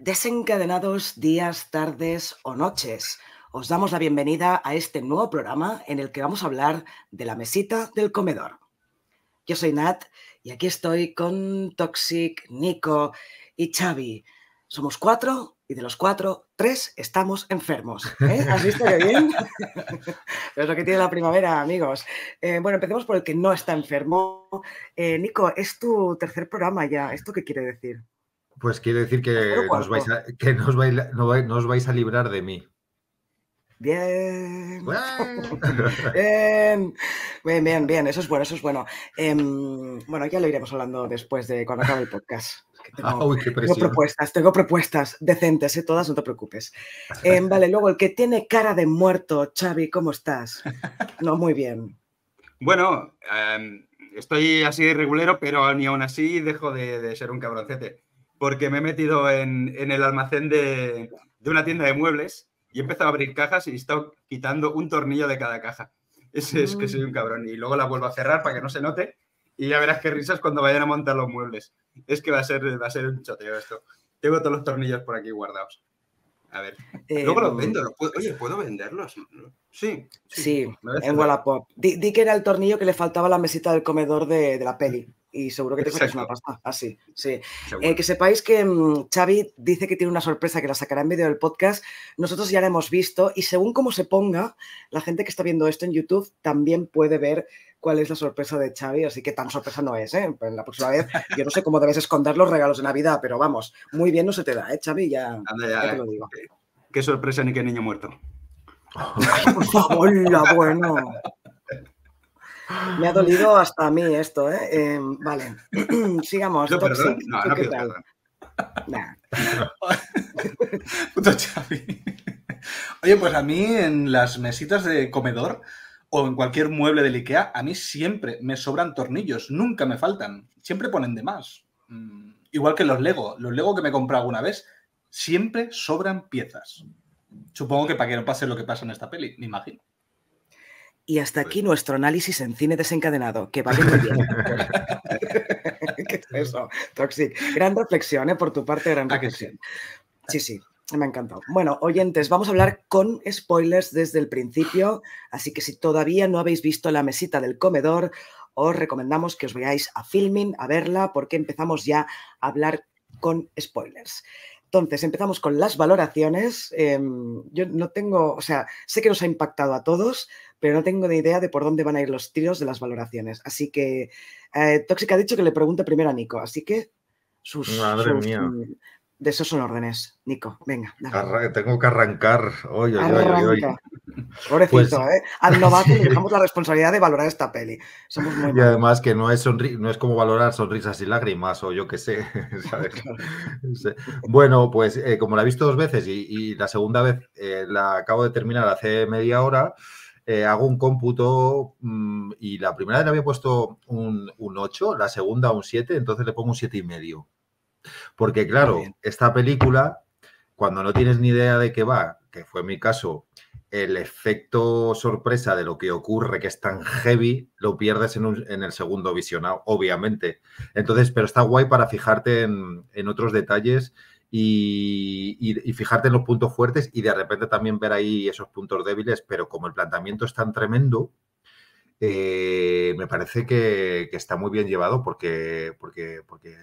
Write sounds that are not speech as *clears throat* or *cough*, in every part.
Desencadenados días, tardes o noches. Os damos la bienvenida a este nuevo programa en el que vamos a hablar de la mesita del comedor. Yo soy Nat y aquí estoy con Toxic, Nico y Xavi. Somos cuatro y de los cuatro, tres estamos enfermos. ¿eh? ¿Has visto qué bien? *laughs* es lo que tiene la primavera, amigos. Eh, bueno, empecemos por el que no está enfermo. Eh, Nico, es tu tercer programa ya. ¿Esto qué quiere decir? Pues quiere decir que, nos vais, a, que nos, vais, no, vais, vais a librar de mí. *laughs* Bien. bien. Bien, bien, eso es bueno, eso es bueno. Em, bueno, ya lo iremos hablando después de cuando acabe el podcast. Tengo, tengo, propuestas, tengo propuestas decentes, ¿eh? todas, no te preocupes. Em, vale, luego el que tiene cara de muerto, Xavi, ¿cómo estás? No, muy bien. Bueno, em, estoy así regulero, pero ni aún así dejo de, de ser un cabroncete porque me he metido en, el almacén de, una tienda de muebles y he empezado a abrir cajas y he estado quitando un tornillo de cada caja. Ese es que soy un cabrón. Y luego la vuelvo a cerrar para que no se note y ya verás qué risas cuando vayan a montar los muebles. Es que va a ser, va a ser un choteo esto. Tengo todos los tornillos por aquí guardados. A ver. Luego los vendo. oye, ¿puedo venderlos? Sí. Sí, en Wallapop. Di, que era el tornillo que le faltaba a la mesita del comedor de, de la peli y seguro que te sacas una pasta. Así, sí. Eh, que sepáis que Xavi dice que tiene una sorpresa que la sacará en medio del podcast. Nosotros ya la hemos visto y según cómo se ponga, la gente que está viendo esto en YouTube también puede ver cuál es la sorpresa de Xavi, así que tan sorpresa no es, ¿eh? la próxima vez, yo no sé cómo debes esconder los regalos de Navidad, pero vamos, muy bien no se te da, ¿eh, Xavi? Ya, te lo digo. Qué, sorpresa ni qué niño muerto. *laughs* Por favor, bueno. Me ha dolido hasta a mí esto, ¿eh? Em, vale, *clears throat* sigamos. No, perdón. No, no pido perdón. *laughs* Puto Xavi. Oye, pues a mí en las mesitas de comedor o en cualquier mueble del IKEA, a mí siempre me sobran tornillos, nunca me faltan, siempre ponen de más. Mm, igual que los Lego, los Lego que me compré alguna vez, siempre sobran piezas. Supongo que para que no pase lo que pasa en esta peli, me imagino. Y hasta aquí nuestro análisis en cine desencadenado, que vale muy bien. *laughs* ¿Qué es eso? Toxic. Gran reflexión, ¿eh? Por tu parte, gran reflexión. Sí, sí, me ha encantado. Bueno, oyentes, vamos a hablar con spoilers desde el principio, así que si todavía no habéis visto la mesita del comedor, os recomendamos que os vayáis a Filming a verla porque empezamos ya a hablar con spoilers. Entonces, empezamos con las valoraciones. Em, yo no tengo, o sea, sé que nos ha impactado a todos, pero no tengo ni idea de por dónde van a ir los tiros de las valoraciones. Así que eh, Tóxica ha dicho que le pregunte primero a Nico, así que sus, Madre mía. Mm, de esos son órdenes. Nico, venga. tengo que arrancar. Pobrecito, pues ¿eh? Al novato le dejamos la responsabilidad de valorar esta peli. Somos muy y además que no es, no es como valorar sonrisas y lágrimas o yo qué sé. *laughs* bueno, pues eh, como la he visto dos veces y, la segunda vez eh, la acabo de terminar hace media hora, hago un cómputo mm, y la primera vez le había puesto un, un 8, la segunda un 7, entonces le pongo un 7 y medio. Porque claro, esta película, cuando no tienes ni idea de qué va, que fue mi caso, el efecto sorpresa de lo que ocurre, que es tan heavy, lo pierdes en, el segundo visionado, obviamente. Entonces, pero está guay para fijarte en, otros detalles y, fijarte en los puntos fuertes y de repente también ver ahí esos puntos débiles, pero como el planteamiento es tan tremendo, eh, me parece que, está muy bien llevado porque, porque, porque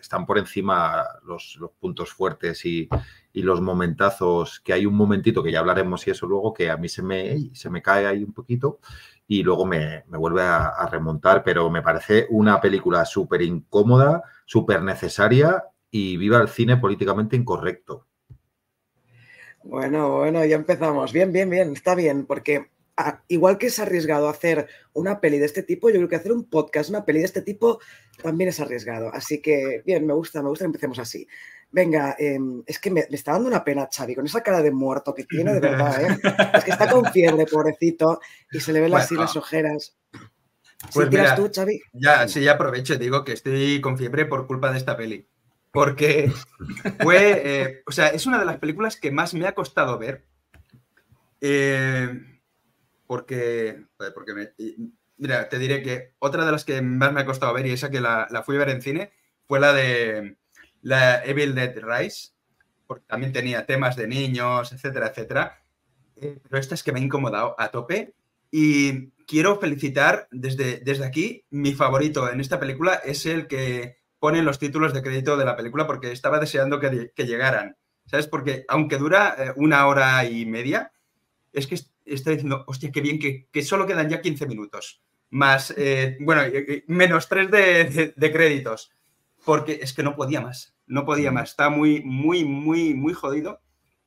están por encima los, puntos fuertes y, los momentazos, que hay un momentito que ya hablaremos y eso luego, que a mí se me, se me cae ahí un poquito y luego me, vuelve a, remontar, pero me parece una película súper incómoda, súper necesaria y viva el cine políticamente incorrecto. Bueno, bueno, ya empezamos. Bien, bien, bien, está bien, porque igual que es arriesgado hacer una peli de este tipo, yo creo que hacer un podcast, una peli de este tipo, también es arriesgado. Así que, bien, me gusta, me gusta que empecemos así. Venga, em, es que me, está dando una pena Xavi, con esa cara de muerto que tiene, de verdad, ¿eh? Es que está con fiebre, pobrecito, y se le ven así las ojeras. Pues mira, tú, Xavi? Ya, sí, ya aprovecho, digo que estoy con fiebre por culpa de esta peli. Porque fue, eh, o sea, es una de las películas que más me ha costado ver. Eh, porque, porque mira, te diré que otra de las que más me ha costado ver y esa que la, fui a ver en cine fue la de la Evil Dead Rise, porque también tenía temas de niños, etcétera, etcétera. Eh, pero esta es que me ha incomodado a tope y quiero felicitar desde, desde aquí, mi favorito en esta película es el que pone los títulos de crédito de la película porque estaba deseando que, llegaran. ¿Sabes? Porque aunque dura eh, una hora y media, es que estoy diciendo, hostia, qué bien, que, solo quedan ya 15 minutos. Más, eh, bueno, menos 3 de, de, créditos. Porque es que no podía más, no podía más. Está muy, muy, muy, muy jodido.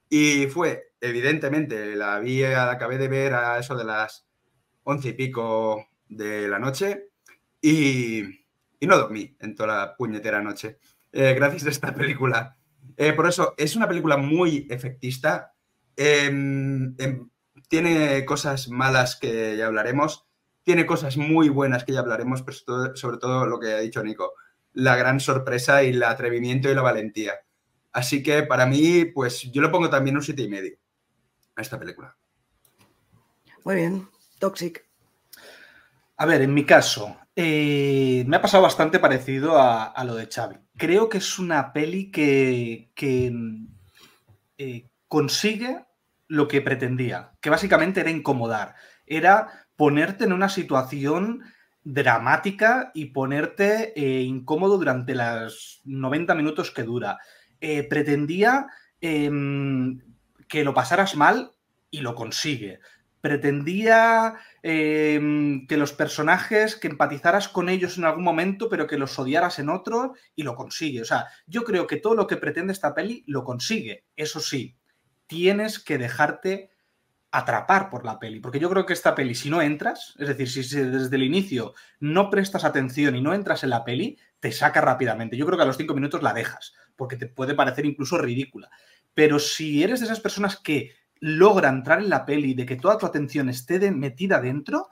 Y fue, evidentemente, la vi, la acabé de ver a eso de las once y pico de la noche y, no dormí en toda la puñetera noche, eh, gracias a esta película. Eh, por eso, es una película muy efectista. Em, em, tiene cosas malas que ya hablaremos, tiene cosas muy buenas que ya hablaremos, pero sobre todo lo que ha dicho Nico, la gran sorpresa y el atrevimiento y la valentía. Así que para mí, pues yo le pongo también un siete y medio a esta película. Muy bien, Toxic. A ver, en mi caso, eh, me ha pasado bastante parecido a, lo de Xavi. Creo que es una peli que, eh, consigue lo que pretendía, que básicamente era incomodar, era ponerte en una situación dramática y ponerte eh, incómodo durante los 90 minutos que dura. pretendía em, que lo pasaras mal y lo consigue pretendía em, que los personajes, que empatizaras con ellos en algún momento, pero que los odiaras en otro, y lo consigue. O sea, yo creo que todo lo que pretende esta peli lo consigue. Eso sí, tienes que dejarte atrapar por la peli, porque yo creo que esta peli, si no entras, es decir, si desde el inicio no prestas atención y no entras en la peli, te saca rápidamente. Yo creo que a los cinco minutos la dejas, porque te puede parecer incluso ridícula. Pero si eres de esas personas que logra entrar en la peli, de que toda tu atención esté metida dentro,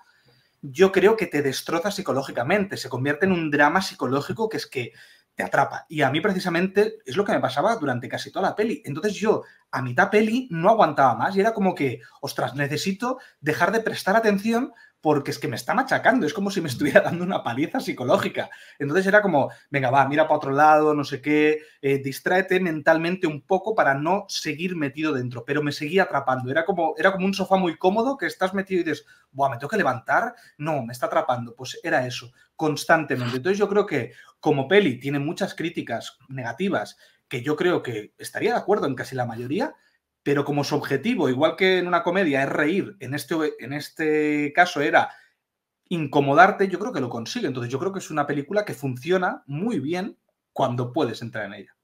yo creo que te destroza psicológicamente, se convierte en un drama psicológico que es que te atrapa. Y a mí precisamente es lo que me pasaba durante casi toda la peli. Entonces yo a mitad peli no aguantaba más y era como que, ostras, necesito dejar de prestar atención porque es que me está machacando, es como si me estuviera *laughs* dando una paliza psicológica. Entonces era como, venga, va, mira para otro lado, no sé qué, eh, distráete mentalmente un poco para no seguir metido dentro, pero me seguía atrapando. Era como, era como un sofá muy cómodo que estás metido y dices, Buah, ¿me tengo que levantar? No, me está atrapando. Pues era eso, constantemente. Entonces yo creo que como peli tiene muchas críticas negativas, que yo creo que estaría de acuerdo en casi la mayoría, pero como su objetivo, igual que en una comedia, es reír, en este, en este caso era incomodarte, yo creo que lo consigue. Entonces yo creo que es una película que funciona muy bien cuando puedes entrar en ella.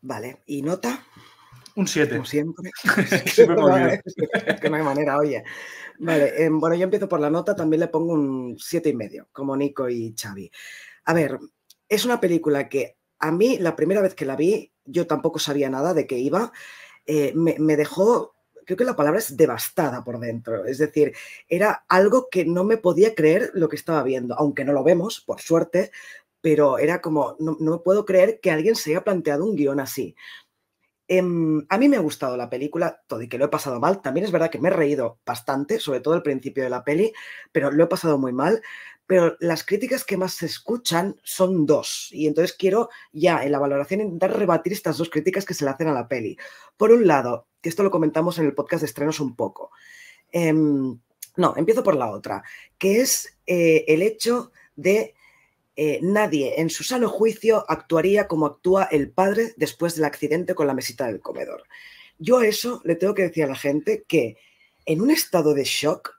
Vale, ¿y nota? Un 7. Como siempre. *laughs* *laughs* es que no hay manera, oye. Vale, em, bueno, yo empiezo por la nota, también le pongo un siete y medio, como Nico y Xavi. A ver, es una película que a mí la primera vez que la vi yo tampoco sabía nada de qué iba, eh, me, dejó, creo que la palabra es devastada por dentro. Es decir, era algo que no me podía creer lo que estaba viendo, aunque no lo vemos, por suerte, pero era como, no, no puedo creer que alguien se haya planteado un guion así. Em, a mí me ha gustado la película, todo y que lo he pasado mal. También es verdad que me he reído bastante, sobre todo al principio de la peli, pero lo he pasado muy mal pero las críticas que más se escuchan son dos. Y entonces quiero ya en la valoración intentar rebatir estas dos críticas que se le hacen a la peli. Por un lado, que esto lo comentamos en el podcast de estrenos un poco. Em, no, empiezo por la otra, que es eh, el hecho de eh, nadie en su sano juicio actuaría como actúa el padre después del accidente con la mesita del comedor. Yo a eso le tengo que decir a la gente que en un estado de shock,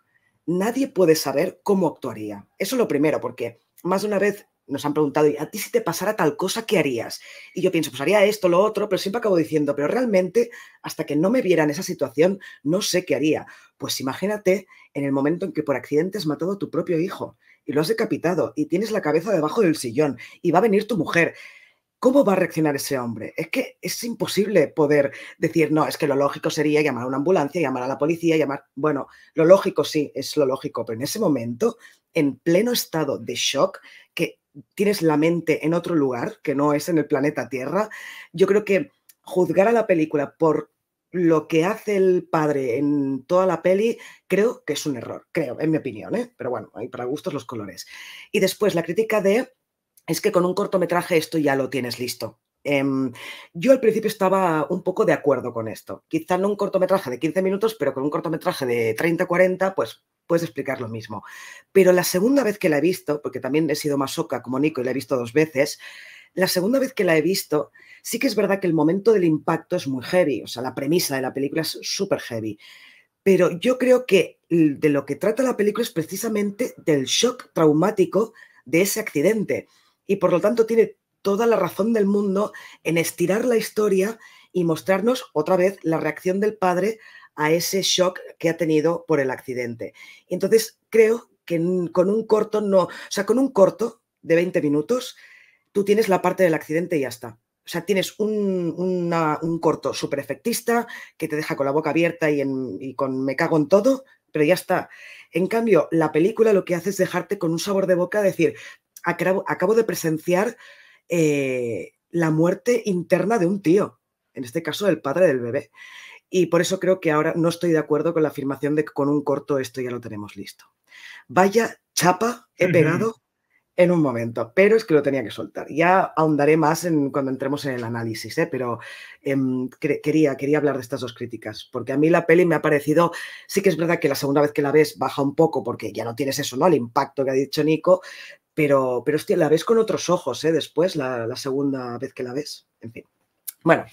nadie puede saber cómo actuaría. Eso es lo primero, porque más de una vez nos han preguntado, ¿y a ti si te pasara tal cosa, qué harías? Y yo pienso, pues haría esto, lo otro, pero siempre acabo diciendo, pero realmente, hasta que no me viera en esa situación, no sé qué haría. Pues imagínate en el momento en que por accidente has matado a tu propio hijo y lo has decapitado y tienes la cabeza debajo del sillón y va a venir tu mujer ¿Cómo va a reaccionar ese hombre? Es que es imposible poder decir, no, es que lo lógico sería llamar a una ambulancia, llamar a la policía, llamar... Bueno, lo lógico sí, es lo lógico, pero en ese momento, en pleno estado de shock, que tienes la mente en otro lugar, que no es en el planeta Tierra, yo creo que juzgar a la película por lo que hace el padre en toda la peli, creo que es un error, creo, en mi opinión, ¿eh? pero bueno, hay para gustos los colores. Y después la crítica de es que con un cortometraje esto ya lo tienes listo. Em, yo al principio estaba un poco de acuerdo con esto. Quizá no un cortometraje de 15 minutos, pero con un cortometraje de 30-40, pues puedes explicar lo mismo. Pero la segunda vez que la he visto, porque también he sido masoca como Nico y la he visto dos veces, la segunda vez que la he visto, sí que es verdad que el momento del impacto es muy heavy, o sea, la premisa de la película es súper heavy. Pero yo creo que de lo que trata la película es precisamente del shock traumático de ese accidente. Y por lo tanto tiene toda la razón del mundo en estirar la historia y mostrarnos otra vez la reacción del padre a ese shock que ha tenido por el accidente. Entonces, creo que con un corto no, o sea, con un corto de 20 minutos, tú tienes la parte del accidente y ya está. O sea, tienes un, corto súper efectista que te deja con la boca abierta y, y, con me cago en todo, pero ya está. En cambio, la película lo que hace es dejarte con un sabor de boca, decir, acabo, acabo de presenciar eh, la muerte interna de un tío, en este caso el padre del bebé. Y por eso creo que ahora no estoy de acuerdo con la afirmación de que con un corto esto ya lo tenemos listo. Vaya chapa he pegado en un momento, pero es que lo tenía que soltar. Ya ahondaré más en, cuando entremos en el análisis, ¿eh? pero em, quería, quería hablar de estas dos críticas, porque a mí la peli me ha parecido, sí que es verdad que la segunda vez que la ves baja un poco, porque ya no tienes eso, ¿no? El impacto que ha dicho Nico, pero, pero hostia, la ves con otros ojos, ¿eh? Después, la, segunda vez que la ves. En fin. Bueno,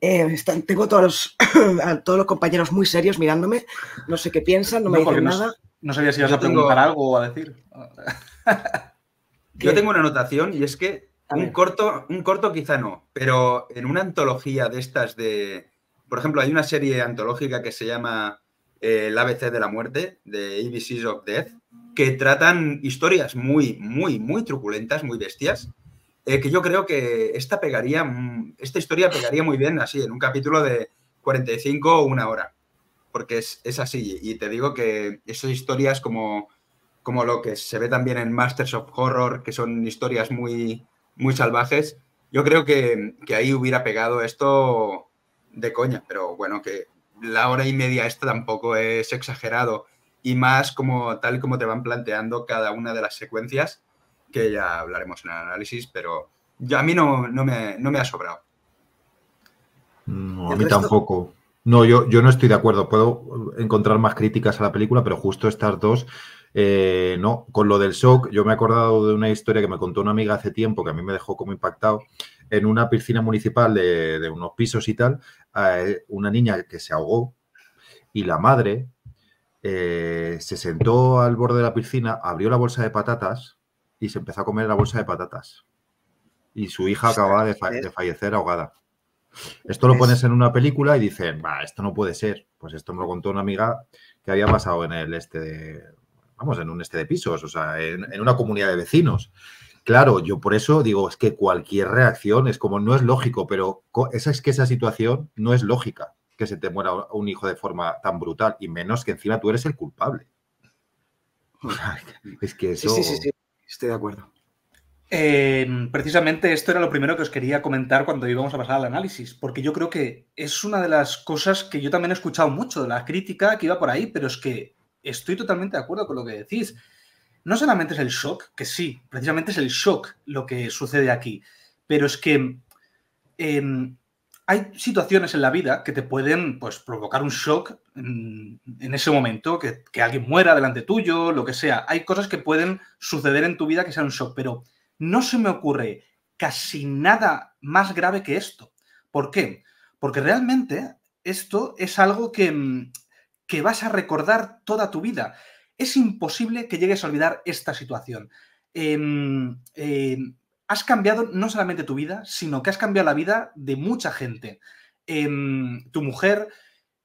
eh, tengo todos los, *coughs* a todos los compañeros muy serios mirándome. No sé qué piensan, no me dicen nada. No sabía si ibas a preguntar algo o a decir. Yo tengo una anotación y es que un corto, un corto quizá no, pero en una antología de estas de. Por ejemplo, hay una serie antológica que se llama eh, El ABC de la muerte, de ABCs of Death, que tratan historias muy, muy, muy truculentas, muy bestias, eh, que yo creo que esta pegaría, mm, esta historia pegaría muy bien así, en un capítulo de 45 o una hora, porque es, es así. Y te digo que esas historias como, como lo que se ve también en Masters of Horror, que son historias muy, muy salvajes, yo creo que, que ahí hubiera pegado esto de coña, pero bueno, que la hora y media esta tampoco es exagerado y más como tal como te van planteando cada una de las secuencias, que ya hablaremos en el análisis, pero a mí no, no, me, no me ha sobrado. a mí tampoco. No, yo, yo no estoy de acuerdo. Puedo encontrar más críticas a la película, pero justo estas dos, eh, no. Con lo del shock, yo me he acordado de una historia que me contó una amiga hace tiempo que a mí me dejó como impactado. En una piscina municipal de, de unos pisos y tal, eh, una niña que se ahogó y la madre eh, se sentó al borde de la piscina, abrió la bolsa de patatas y se empezó a comer la bolsa de patatas. Y su hija acababa de, fallecer ahogada. Esto lo pones en una película y dicen, va, esto no puede ser. Pues esto me lo contó una amiga que había pasado en el este de, vamos, en un este de pisos, o sea, en, en una comunidad de vecinos. Claro, yo por eso digo, es que cualquier reacción es como, no es lógico, pero esa es que esa situación no es lógica que se te muera un hijo de forma tan brutal, y menos que encima tú eres el culpable. *laughs* es que eso... Sí, sí, sí, estoy de acuerdo. Em, precisamente esto era lo primero que os quería comentar cuando íbamos a pasar al análisis, porque yo creo que es una de las cosas que yo también he escuchado mucho de la crítica que iba por ahí, pero es que estoy totalmente de acuerdo con lo que decís. No solamente es el shock, que sí, precisamente es el shock lo que sucede aquí, pero es que em, hay situaciones en la vida que te pueden pues, provocar un shock en, ese momento, que, alguien muera delante tuyo, lo que sea. Hay cosas que pueden suceder en tu vida que sean un shock, pero no se me ocurre casi nada más grave que esto. ¿Por qué? Porque realmente esto es algo que, que vas a recordar toda tu vida. Es imposible que llegues a olvidar esta situación. Em, em, has cambiado no solamente tu vida, sino que has cambiado la vida de mucha gente. Em, tu mujer,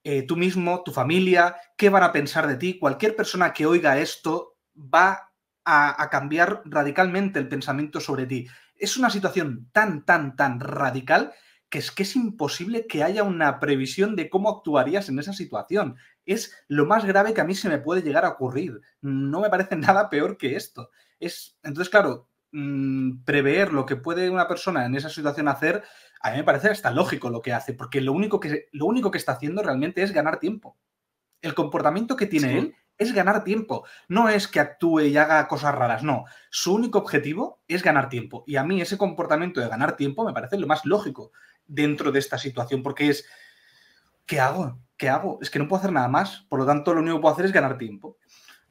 eh, tú mismo, tu familia, qué van a pensar de ti. Cualquier persona que oiga esto va a, cambiar radicalmente el pensamiento sobre ti. Es una situación tan, tan, tan radical que es que es imposible que haya una previsión de cómo actuarías en esa situación. Es lo más grave que a mí se me puede llegar a ocurrir. No me parece *laughs* nada peor que esto. Es, entonces, claro, Mm, prever lo que puede una persona en esa situación hacer, a mí me parece hasta lógico lo que hace, porque lo único que, lo único que está haciendo realmente es ganar tiempo. El comportamiento que tiene él es ganar tiempo. No es que actúe y haga cosas raras, no. Su único objetivo es ganar tiempo. Y a mí ese comportamiento de ganar tiempo me parece lo más lógico dentro de esta situación, porque es, ¿qué hago? ¿Qué hago? Es que no puedo hacer nada más. Por lo tanto, lo único que puedo hacer es ganar tiempo.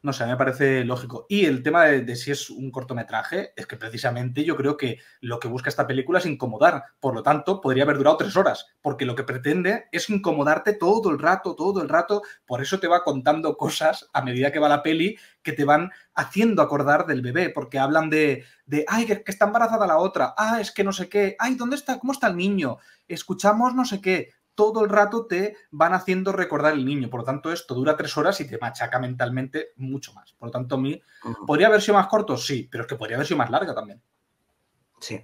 No sé, me parece lógico. Y el tema de, si es un cortometraje, es que precisamente yo creo que lo que busca esta película es incomodar. Por lo tanto, podría haber durado tres horas, porque lo que pretende es incomodarte todo el rato, todo el rato. Por eso te va contando cosas a medida que va la peli que te van haciendo acordar del bebé, porque hablan de, de ay, que, que está embarazada la otra, ah, es que no sé qué, ay, ¿dónde está? ¿Cómo está el niño? Escuchamos no sé qué todo el rato te van haciendo recordar el niño. Por lo tanto, esto dura tres horas y te machaca mentalmente mucho más. Por lo tanto, a mí, ¿podría haber sido más corto? Sí, pero es que podría haber sido más larga también. Sí.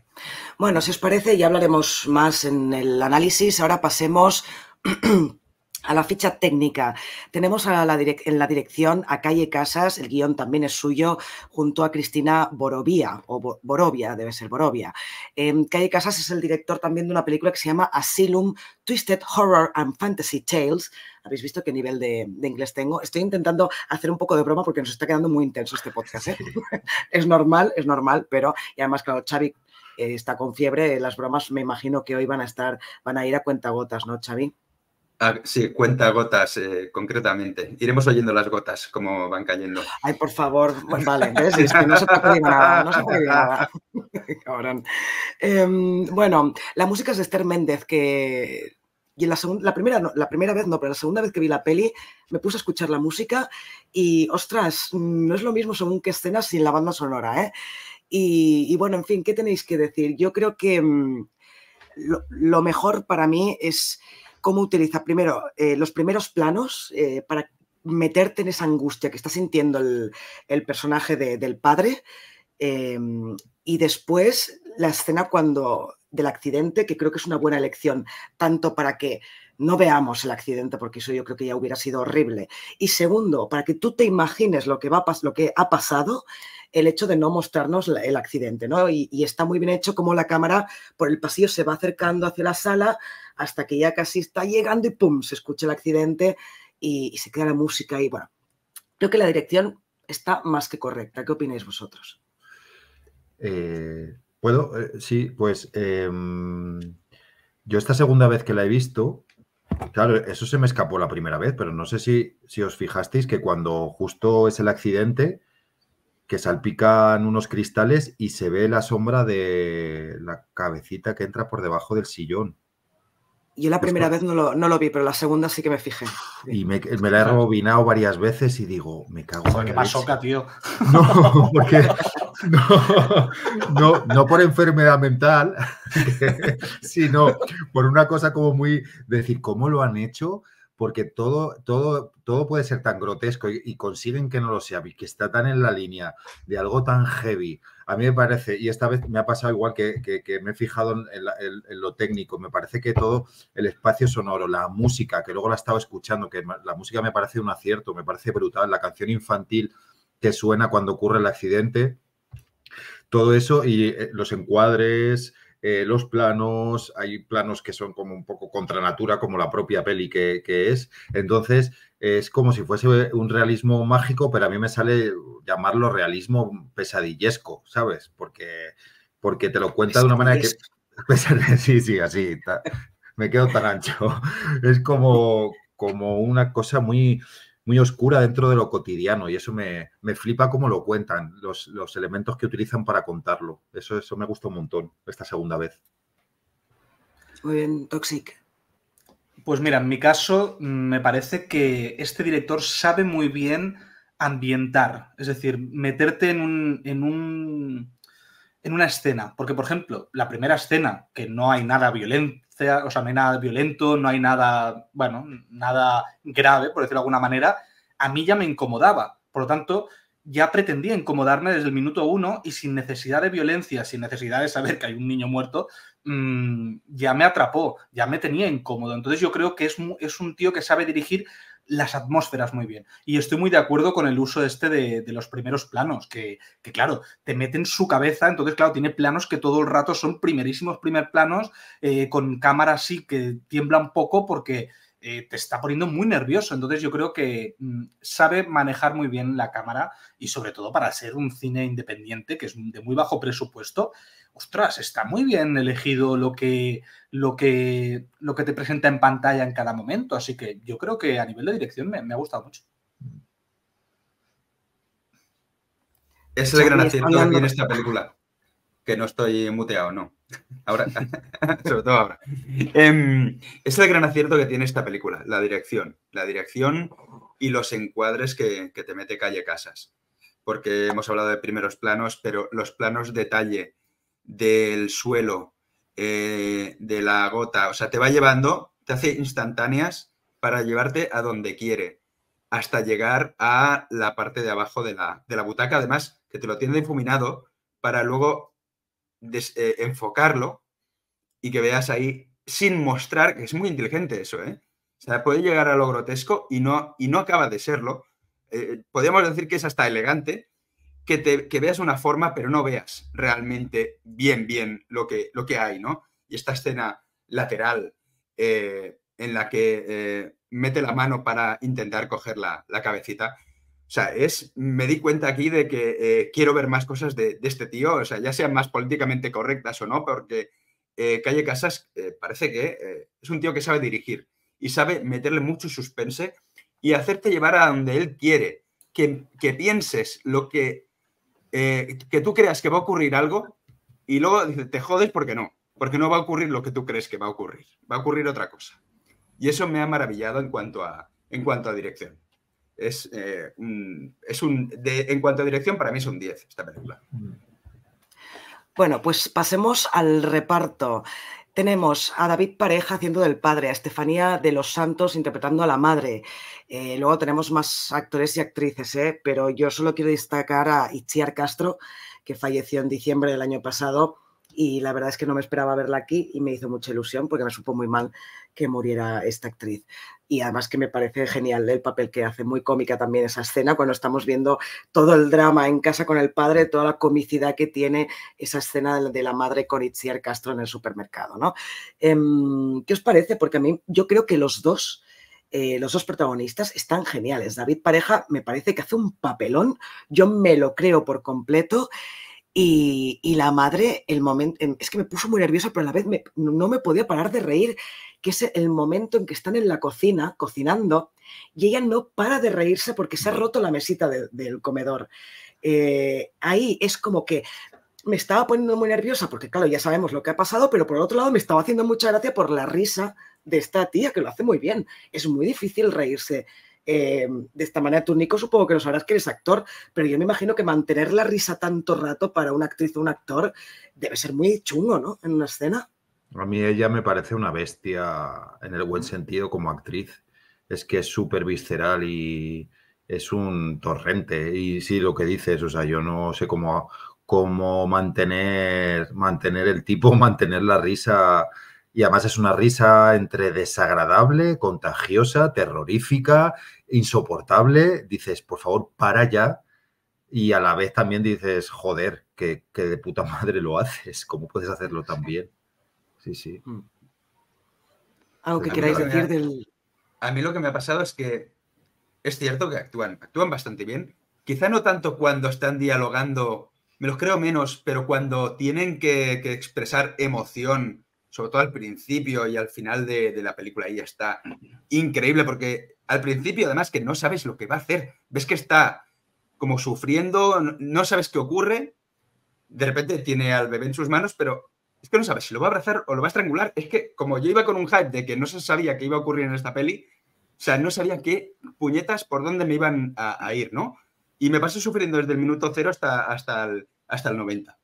Bueno, si os parece, ya hablaremos más en el análisis. Ahora pasemos *clears throat* a la ficha técnica. Tenemos a la en la dirección a Calle Casas, el guion también es suyo, junto a Cristina Borovia, o Borovia, debe ser Borovia. Em, Calle Casas es el director también de una película que se llama Asylum, Twisted Horror and Fantasy Tales. ¿Habéis visto qué nivel de, inglés tengo? Estoy intentando hacer un poco de broma porque nos está quedando muy intenso este podcast. ¿eh? *laughs* es normal, es normal, pero y además, claro, Xavi eh, está con fiebre, las bromas me imagino que hoy van a estar, van a ir a cuenta gotas, ¿no, Xavi? Ah, sí, cuenta gotas eh, concretamente. Iremos oyendo las gotas como van cayendo. Ay, por favor, vale, *laughs* Es que no se puede nada, no se puede nada. *laughs* Em, bueno, la música es de Esther Méndez, que y en la, segunda, la, primera, la primera vez no, pero la segunda vez que vi la peli me puse a escuchar la música y, ostras, no es lo mismo según qué escenas sin la banda sonora, ¿eh? Y, bueno, en fin, ¿qué tenéis que decir? Yo creo que mm, lo mejor para mí es cómo utiliza primero eh, los primeros planos eh, para meterte en esa angustia que está sintiendo el, personaje del padre em, y después la escena cuando del accidente, que creo que es una buena elección, tanto para que no veamos el accidente, porque eso yo creo que ya hubiera sido horrible, y segundo, para que tú te imagines lo que, va lo que ha pasado, el hecho de no mostrarnos el accidente, ¿no? Y, está muy bien hecho como la cámara por el pasillo se va acercando hacia la sala hasta que ya casi está llegando y ¡pum! se escucha el accidente y, se queda la música y bueno, creo que la dirección está más que correcta. ¿Qué opináis vosotros? Eh, ¿Puedo? Eh, sí, pues em, yo esta segunda vez que la he visto, claro, eso se me escapó la primera vez, pero no sé si, si os fijasteis que cuando justo es el accidente, que salpican unos cristales y se ve la sombra de la cabecita que entra por debajo del sillón. Yo la primera vez no lo, vi, pero la segunda sí que me fijé. Y me, la he rebobinado varias veces y digo, me cago en ¿Qué masoca, tío? *laughs* No, porque. No, no, por enfermedad mental, *laughs* sino por una cosa como muy. decir, ¿cómo lo han hecho? Porque todo, todo, todo puede ser tan grotesco y, consiguen que no lo sea, que está tan en la línea de algo tan heavy a mí me parece, y esta vez me ha pasado igual que, me he fijado en, lo técnico, me parece que todo el espacio sonoro, la música, que luego la he estado escuchando, que la música me parece un acierto, me parece brutal, la canción infantil que suena cuando ocurre el accidente, todo eso y eh, los encuadres, eh, los planos, hay planos que son como un poco contra natura, como la propia peli que, es. Entonces, es como si fuese un realismo mágico, pero a mí me sale llamarlo realismo pesadillesco, ¿sabes? Porque, porque te lo cuenta de una manera que... *laughs* Sí, sí, así. Me quedo tan ancho. *laughs* Es como, como una cosa muy, muy oscura dentro de lo cotidiano y eso me, flipa cómo lo cuentan, los, elementos que utilizan para contarlo. Eso, eso me gusta un montón esta segunda vez. Muy bien, Toxic. Pues mira, en mi caso mm, me parece que este director sabe muy bien ambientar, es decir, meterte en un, en un en una escena. Porque, por ejemplo, la primera escena, que no hay nada violencia, o sea, no hay nada violento, no hay nada, bueno, nada grave, por decirlo de alguna manera, a mí ya me incomodaba. Por lo tanto, ya pretendía incomodarme desde el minuto uno y sin necesidad de violencia, sin necesidad de saber que hay un niño muerto, mm, ya me atrapó, ya me tenía incómodo. Entonces yo creo que es, es un tío que sabe dirigir las atmósferas muy bien. Y estoy muy de acuerdo con el uso este de, los primeros planos, que, claro, te meten su cabeza, entonces claro, tiene planos que todo el rato son primerísimos primer planos, eh, con cámara así que tiembla un poco porque eh, te está poniendo muy nervioso. Entonces yo creo que mm, sabe manejar muy bien la cámara y sobre todo para ser un cine independiente que es de muy bajo presupuesto. Ostras, está muy bien elegido lo que, lo que, lo que te presenta en pantalla en cada momento. Así que yo creo que a nivel de dirección me, ha gustado mucho. Es el gran acierto que tiene esta película. Que no estoy muteado, no. *laughs* Ahora, *laughs* sobre todo ahora. Em, es el gran acierto que tiene esta película, la dirección. La dirección y los encuadres que, te mete Calle Casas. Porque hemos hablado de primeros planos, pero los planos detalle del suelo, eh, de la gota, o sea, te va llevando, te hace instantáneas para llevarte a donde quiere, hasta llegar a la parte de abajo de la, de la butaca, además que te lo tiene difuminado para luego eh, enfocarlo y que veas ahí sin mostrar, que es muy inteligente eso, ¿eh? Puede llegar a lo grotesco y no, y no acaba de serlo. Eh, podríamos decir que es hasta elegante, que, te, que veas una forma, pero no veas realmente bien, bien lo que, lo que hay, ¿no? Y esta escena lateral eh, en la que mete la mano para intentar coger la, la cabecita, o sea, es, me di cuenta aquí de que eh, quiero ver más cosas de, este tío, o sea, ya sean más políticamente correctas o no, porque eh, Calle Casas eh, parece que es un tío que sabe dirigir y sabe meterle mucho suspense y hacerte llevar a donde él quiere, que, que pienses lo que, que tú creas que va a ocurrir algo y luego te jodes porque no, porque no va a ocurrir lo que tú crees que va a ocurrir, va a ocurrir otra cosa. Y eso me ha maravillado en cuanto a, en cuanto a dirección es, eh, es un en cuanto a dirección, para mí es un 10 esta película. Bueno, pues pasemos al reparto. Tenemos a David Pareja haciendo del padre, a Estefanía de los Santos interpretando a la madre. Eh, luego tenemos más actores y actrices, ¿eh? pero yo solo quiero destacar a Itziar Castro, que falleció en diciembre del año pasado y la verdad es que no me esperaba verla aquí y me hizo mucha ilusión porque me supo muy mal que muriera esta actriz. Y además que me parece genial el papel que hace, muy cómica también esa escena cuando estamos viendo todo el drama en casa con el padre, toda la comicidad que tiene esa escena de la madre con Itziar Castro en el supermercado. ¿no? Em, ¿Qué os parece? Porque a mí yo creo que los dos... Eh, los dos protagonistas están geniales. David Pareja me parece que hace un papelón, yo me lo creo por completo. Y, la madre, el momento, es que me puso muy nerviosa, pero a la vez no me podía parar de reír, que es el momento en que están en la cocina, cocinando, y ella no para de reírse porque se ha roto la mesita del comedor. Eh, ahí es como que me estaba poniendo muy nerviosa porque, claro, ya sabemos lo que ha pasado, pero por otro lado me estaba haciendo mucha gracia por la risa de esta tía, que lo hace muy bien. Es muy difícil reírse eh, de esta manera. Tú, Nico, supongo que lo sabrás que eres actor, pero yo me imagino que mantener la risa tanto rato para una actriz o un actor debe ser muy chungo, ¿no? En una escena. A mí ella me parece una bestia en el buen sentido como actriz. Es que es súper visceral y es un torrente. Y sí, lo que dices, o sea, yo no sé cómo, cómo mantener, mantener el tipo, *laughs* mantener la risa y además es una risa entre desagradable, contagiosa, terrorífica, insoportable. Dices, por favor, para ya. Y a la vez también dices, joder, que, de puta *laughs* madre lo haces. ¿Cómo puedes hacerlo tan bien? Sí, sí. Mm. Algo que queráis decir del. A mí lo que me ha pasado es que es cierto que actúan, actúan bastante bien. Quizá no tanto cuando están dialogando, me los creo menos, pero cuando tienen que, que expresar emoción sobre todo al principio y al final de, la película, y está increíble, porque al principio además que no sabes lo que va a hacer, ves que está como sufriendo, no sabes qué ocurre, de repente tiene al bebé en sus manos, pero es que no sabes si lo va a abrazar o lo va a estrangular. Es que como yo iba con un hype de que no se sabía qué iba a ocurrir en esta peli, o sea, no sabía qué puñetas por dónde me iban a, ir, ¿no? Y me pasé sufriendo desde el minuto cero hasta, hasta, el, hasta el 90.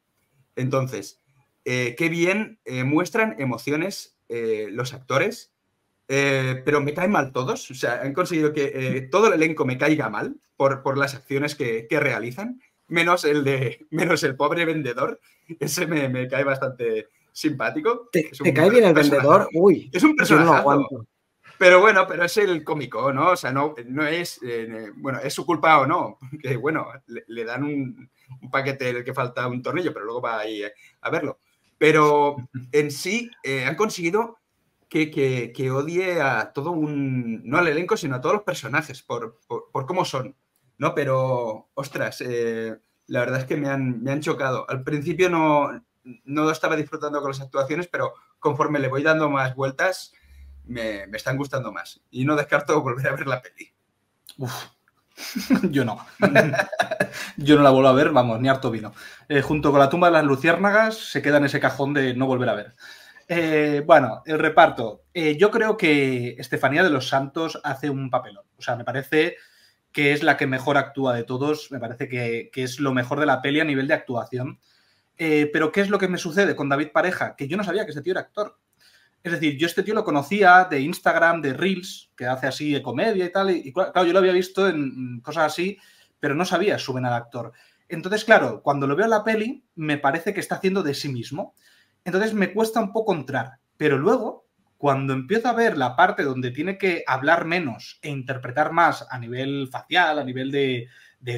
Entonces, eh, qué bien eh, muestran emociones eh, los actores, pero me caen mal todos. O sea, han conseguido que todo el elenco me caiga mal por, por las acciones que, realizan, menos el, de, menos el pobre vendedor. Ese me, cae bastante simpático. ¿Te, cae bien el vendedor? Uy, es un personaje. pero bueno, pero es el cómico, ¿no? O sea, no, no es, bueno, es su culpa o no, porque bueno, le, dan un, un, paquete el que falta un tornillo, pero luego va ahí a verlo pero en sí eh, han conseguido que, odie a todo un, no al elenco, sino a todos los personajes, por, cómo son, ¿no? Pero, ostras, eh, la verdad es que me han, me han chocado. Al principio no, no estaba disfrutando con las actuaciones, pero conforme le voy dando más vueltas, me, están gustando más. Y no descarto volver a ver la peli. Uf, yo no. *laughs* Yo no la vuelvo a ver, vamos, ni harto vino. Eh, junto con la tumba de las luciérnagas se queda en ese cajón de no volver a ver. Eh, bueno, el reparto. Eh, yo creo que Estefanía de los Santos hace un papelón. O sea, me parece que es la que mejor actúa de todos. Me parece que, es lo mejor de la peli a nivel de actuación. pero ¿qué es lo que me sucede con David Pareja? Que yo no sabía que ese tío era actor. Es decir, yo este tío lo conocía de Instagram, de Reels, que hace así de comedia y tal. Y, claro, yo lo había visto en cosas así, pero no sabía su al actor. Entonces, claro, cuando lo veo en la peli, me parece que está haciendo de sí mismo. Entonces me cuesta un poco entrar. Pero luego, cuando empiezo a ver la parte donde tiene que hablar menos e interpretar más a nivel facial, a nivel de,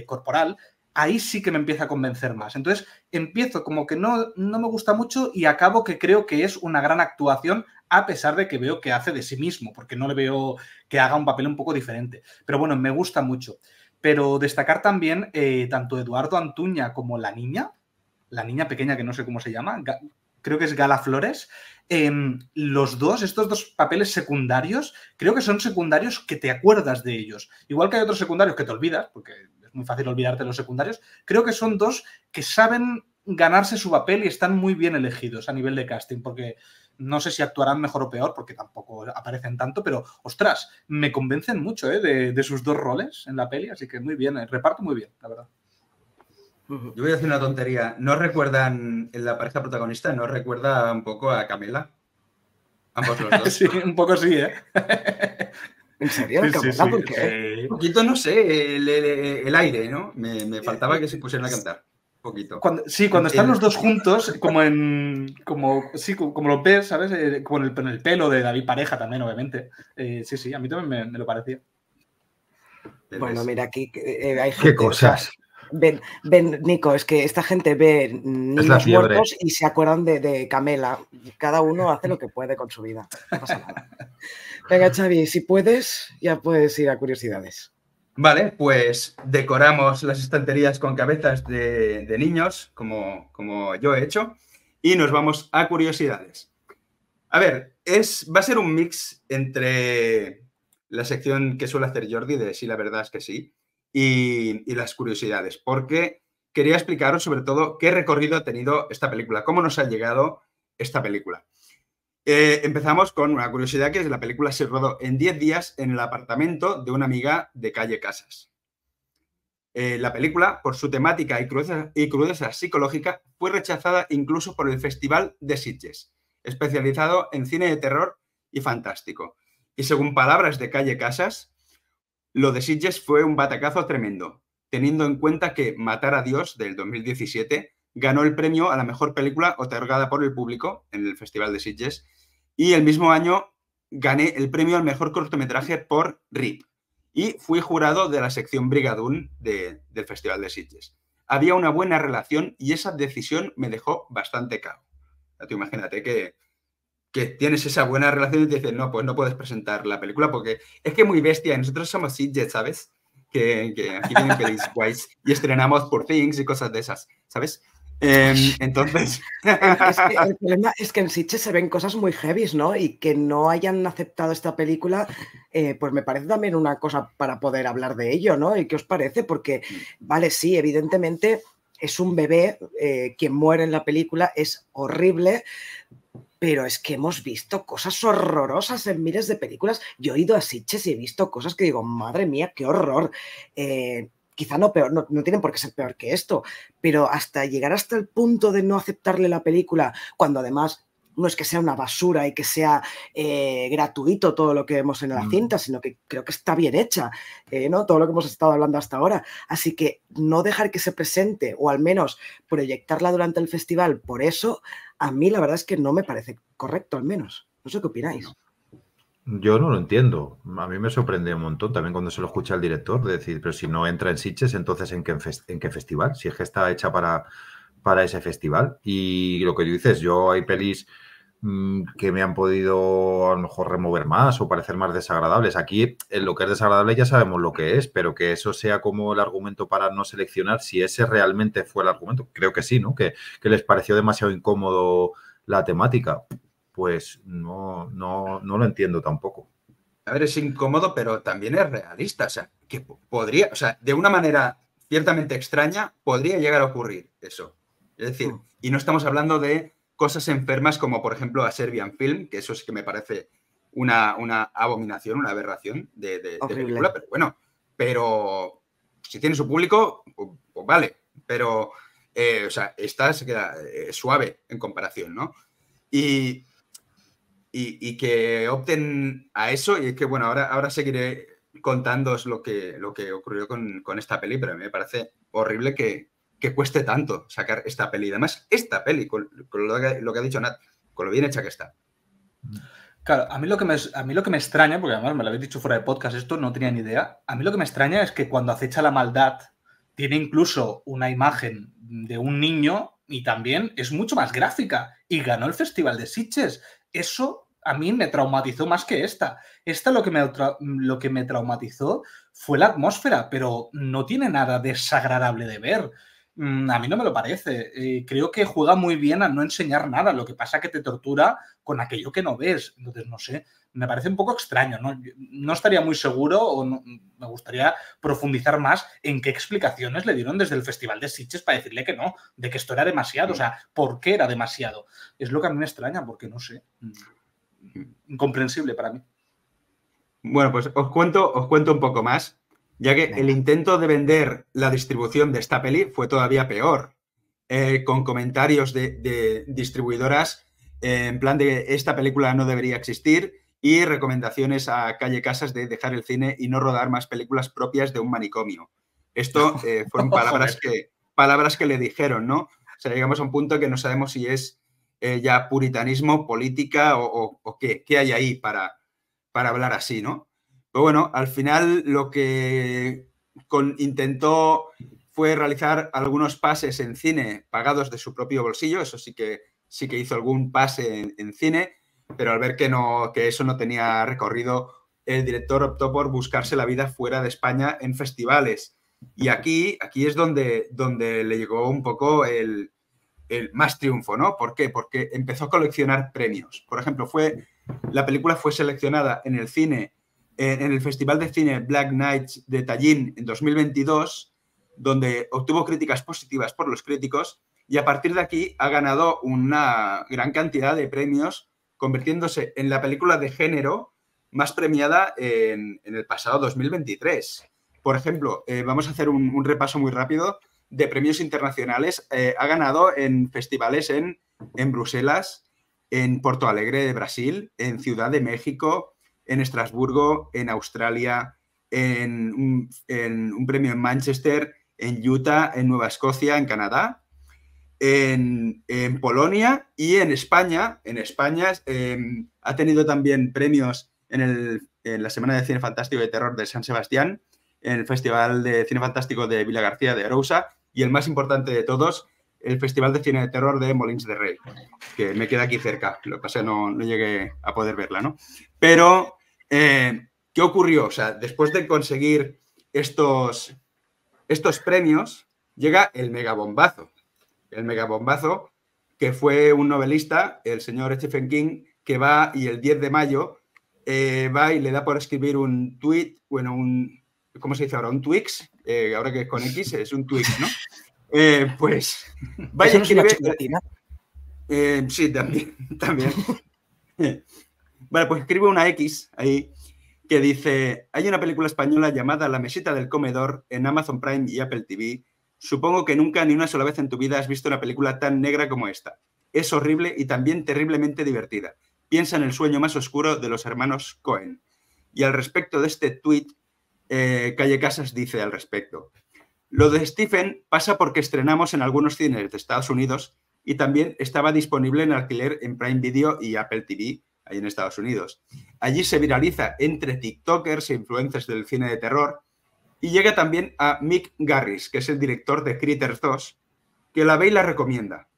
corporal, ahí sí que me empieza a convencer más. Entonces empiezo como que no, no me gusta mucho y acabo que creo que es una gran actuación a pesar de que veo que hace de sí mismo, porque no le veo que haga un papel un poco diferente. Pero bueno, me gusta mucho. Pero destacar también eh, tanto Eduardo Antuña como la niña, la niña pequeña que no sé cómo se llama, creo que es Gala Flores, em, los dos, estos dos papeles secundarios, creo que son secundarios que te acuerdas de ellos. Igual que hay otros secundarios que te olvidas, porque muy fácil olvidarte de los secundarios. Creo que son dos que saben ganarse su papel y están muy bien elegidos a nivel de casting, porque no sé si actuarán mejor o peor, porque tampoco aparecen tanto, pero ostras, me convencen mucho ¿eh? de, sus dos roles en la peli, así que muy bien, el reparto muy bien, la verdad. Yo voy a decir una tontería. ¿No recuerdan en la pareja protagonista? ¿No recuerda un poco a Camela? Ambos los dos. *laughs* sí, un poco sí, ¿eh? *laughs* ¿En serio? ¿Por qué? Un poquito, no sé, el, aire, ¿no? Me, faltaba que se pusieran a cantar. Un poquito. Cuando, sí, cuando están los dos juntos, como en. Como, sí, como lo ves, ¿sabes? Eh, con el, el, pelo de David Pareja también, obviamente. Eh, sí, sí, a mí también me, lo parecía. Bueno, mira, aquí eh, hay gente. ¿Qué cosas? Ven, ven, Nico, es que esta gente ve niños muertos y se acuerdan de, de, Camela. Cada uno hace lo que puede con su vida. No pasa nada. Venga, Xavi, si puedes, ya puedes ir a curiosidades. Vale, pues decoramos las estanterías con cabezas de, niños, como, como, yo he hecho, y nos vamos a curiosidades. A ver, es, va a ser un mix entre la sección que suele hacer Jordi de sí, la verdad es que sí, y, las curiosidades, porque quería explicaros sobre todo qué recorrido ha tenido esta película, cómo nos ha llegado esta película. Eh, empezamos con una curiosidad que es la película se rodó en 10 días en el apartamento de una amiga de calle Casas. Eh, la película, por su temática y crudeza, y crudeza psicológica, fue rechazada incluso por el Festival de Sitges, especializado en cine de terror y fantástico. Y según palabras de Calle Casas, lo de Sitges fue un batacazo tremendo, teniendo en cuenta que Matar a Dios del 2017 ganó el premio a la mejor película otorgada por el público en el Festival de Sitges y el mismo año gané el premio al mejor cortometraje por RIP y fui jurado de la sección Brigadún del Festival de Sitges. Había una buena relación y esa decisión me dejó bastante cao. Imagínate que, que tienes esa buena relación y te dicen, no, pues no puedes presentar la película porque es que muy bestia, nosotros somos Sitges, ¿sabes? Que, que aquí vienen *laughs* pelis guays y estrenamos por Things y cosas de esas, ¿sabes? Em, entonces. *laughs* el problema es que en Sitges se ven cosas muy heavy, ¿no? Y que no hayan aceptado esta película, eh, pues me parece también una cosa para poder hablar de ello, ¿no? ¿Y qué os parece? Porque, vale, sí, evidentemente es un bebé eh, quien muere en la película, es horrible, pero es que hemos visto cosas horrorosas en miles de películas. Yo he ido a Sitges y he visto cosas que digo, madre mía, qué horror. Eh, quizá no peor, no, tienen por qué ser peor que esto, pero hasta llegar hasta el punto de no aceptarle la película, cuando además no es que sea una basura y que sea eh, gratuito todo lo que vemos en la mm. cinta, sino que creo que está bien hecha, eh, ¿no? Todo lo que hemos estado hablando hasta ahora. Así que no dejar que se presente, o al menos proyectarla durante el festival, por eso, a mí la verdad es que no me parece correcto, al menos. No sé qué opináis. Yo no lo entiendo. A mí me sorprende un montón también cuando se lo escucha el director, de decir, pero si no entra en Sitges, entonces ¿en qué, en qué festival? Si es que está hecha para, para ese festival. Y lo que dices, yo hay pelis que me han podido a lo mejor remover más o parecer más desagradables. Aquí en lo que es desagradable ya sabemos lo que es, pero que eso sea como el argumento para no seleccionar, si ese realmente fue el argumento, creo que sí, ¿no? Que, que les pareció demasiado incómodo la temática, pues no, no, no lo entiendo tampoco. A ver, es incómodo, pero también es realista. O sea, que podría, o sea, de una manera ciertamente extraña, podría llegar a ocurrir eso. Es decir, mm. y no estamos hablando de cosas enfermas como, por ejemplo, a Serbian Film, que eso es que me parece una, una abominación, una aberración de, película, pero bueno, pero si tiene su público, pues, pues vale, pero, eh, o sea, esta se queda eh, suave en comparación, ¿no? Y, y, que opten a eso, y es que, bueno, ahora, ahora seguiré contándoos lo que, lo que ocurrió con, esta peli, pero a mí me parece horrible que, cueste tanto sacar esta peli. Además, esta peli, con, lo, que, ha dicho Nat, con lo bien hecha que está. Claro, a mí, lo que me, a mí lo que me extraña, porque además me lo habéis dicho fuera de podcast, esto no tenía ni idea, a mí lo que me extraña es que cuando acecha la maldad tiene incluso una imagen de un niño y también es mucho más gráfica y ganó el Festival de Sitges. Eso a mí me traumatizó más que esta. Esta lo que, me, lo que me traumatizó fue la atmósfera, pero no tiene nada desagradable de ver. Mm, a mí no me lo parece. Eh, creo que juega muy bien a no enseñar nada. Lo que pasa es que te tortura con aquello que no ves. Entonces, no sé, me parece un poco extraño. No, estaría muy seguro o me gustaría profundizar más en qué explicaciones le dieron desde el Festival de Sitges para decirle que no, de que esto era demasiado. O sea, ¿por qué era demasiado? Es lo que a mí me extraña, porque no sé. Mm incomprensible para mí. Bueno, pues os cuento, os cuento un poco más, ya que el intento de vender la distribución de esta peli fue todavía peor, eh, con comentarios de, distribuidoras eh, en plan de esta película no debería existir y recomendaciones a Calle Casas de dejar el cine y no rodar más películas propias de un manicomio. Esto eh, *laughs* fueron palabras que, palabras que le dijeron, ¿no? O sea, llegamos a un punto que no sabemos si es ya puritanismo, política o, qué, hay ahí para, para, hablar así, ¿no? Pero bueno, al final lo que intentó fue realizar algunos pases en cine pagados de su propio bolsillo, eso sí que, sí que hizo algún pase en, cine, pero al ver que, no, que eso no tenía recorrido, el director optó por buscarse la vida fuera de España en festivales. Y aquí, aquí es donde, donde le llegó un poco el, el más triunfo, ¿no? ¿Por qué? Porque empezó a coleccionar premios. Por ejemplo, fue, la película fue seleccionada en el cine, en, el Festival de Cine Black Nights de Tallinn en 2022, donde obtuvo críticas positivas por los críticos y a partir de aquí ha ganado una gran cantidad de premios, convirtiéndose en la película de género más premiada en, el pasado 2023. Por ejemplo, eh, vamos a hacer un repaso muy rápido de premios internacionales. Eh, ha ganado en festivales en, en, Bruselas, en Porto Alegre de Brasil, en Ciudad de México, en Estrasburgo, en Australia, en un, premio en Manchester, en Utah, en Nueva Escocia, en Canadá, en, Polonia y en España. En España em, ha tenido también premios en, la Semana de Cine Fantástico y Terror de San Sebastián, en el Festival de Cine Fantástico de Villa García de Arousa y el más importante de todos, el Festival de Cine de Terror de Molins de Rey, que me queda aquí cerca. Lo que pasa es que no, llegué a poder verla, ¿no? Pero, eh, ¿qué ocurrió? O sea, después de conseguir estos, estos premios, llega el megabombazo. El megabombazo que fue un novelista, el señor Stephen King, que va y el 10 de mayo eh, va y le da por escribir un tweet, bueno, un, ¿cómo se dice ahora? Un Twix, eh, ahora que es con X es un Twix, ¿no? Eh, pues vaya escribe. Eh, sí, también, *laughs* también. *laughs* vale, pues escribe una X ahí que dice: Hay una película española llamada La mesita del comedor en Amazon Prime y Apple TV. Supongo que nunca ni una sola vez en tu vida has visto una película tan negra como esta. Es horrible y también terriblemente divertida. Piensa en el sueño más oscuro de los hermanos Cohen. Y al respecto de este tweet, eh, Calle Casas dice al respecto. Lo de Stephen pasa porque estrenamos en algunos cines de Estados Unidos y también estaba disponible en alquiler en Prime Video y Apple TV, ahí en Estados Unidos. Allí se viraliza entre TikTokers e influencers del cine de terror y llega también a Mick Garris, que es el director de Critters 2, que la ve y la recomienda.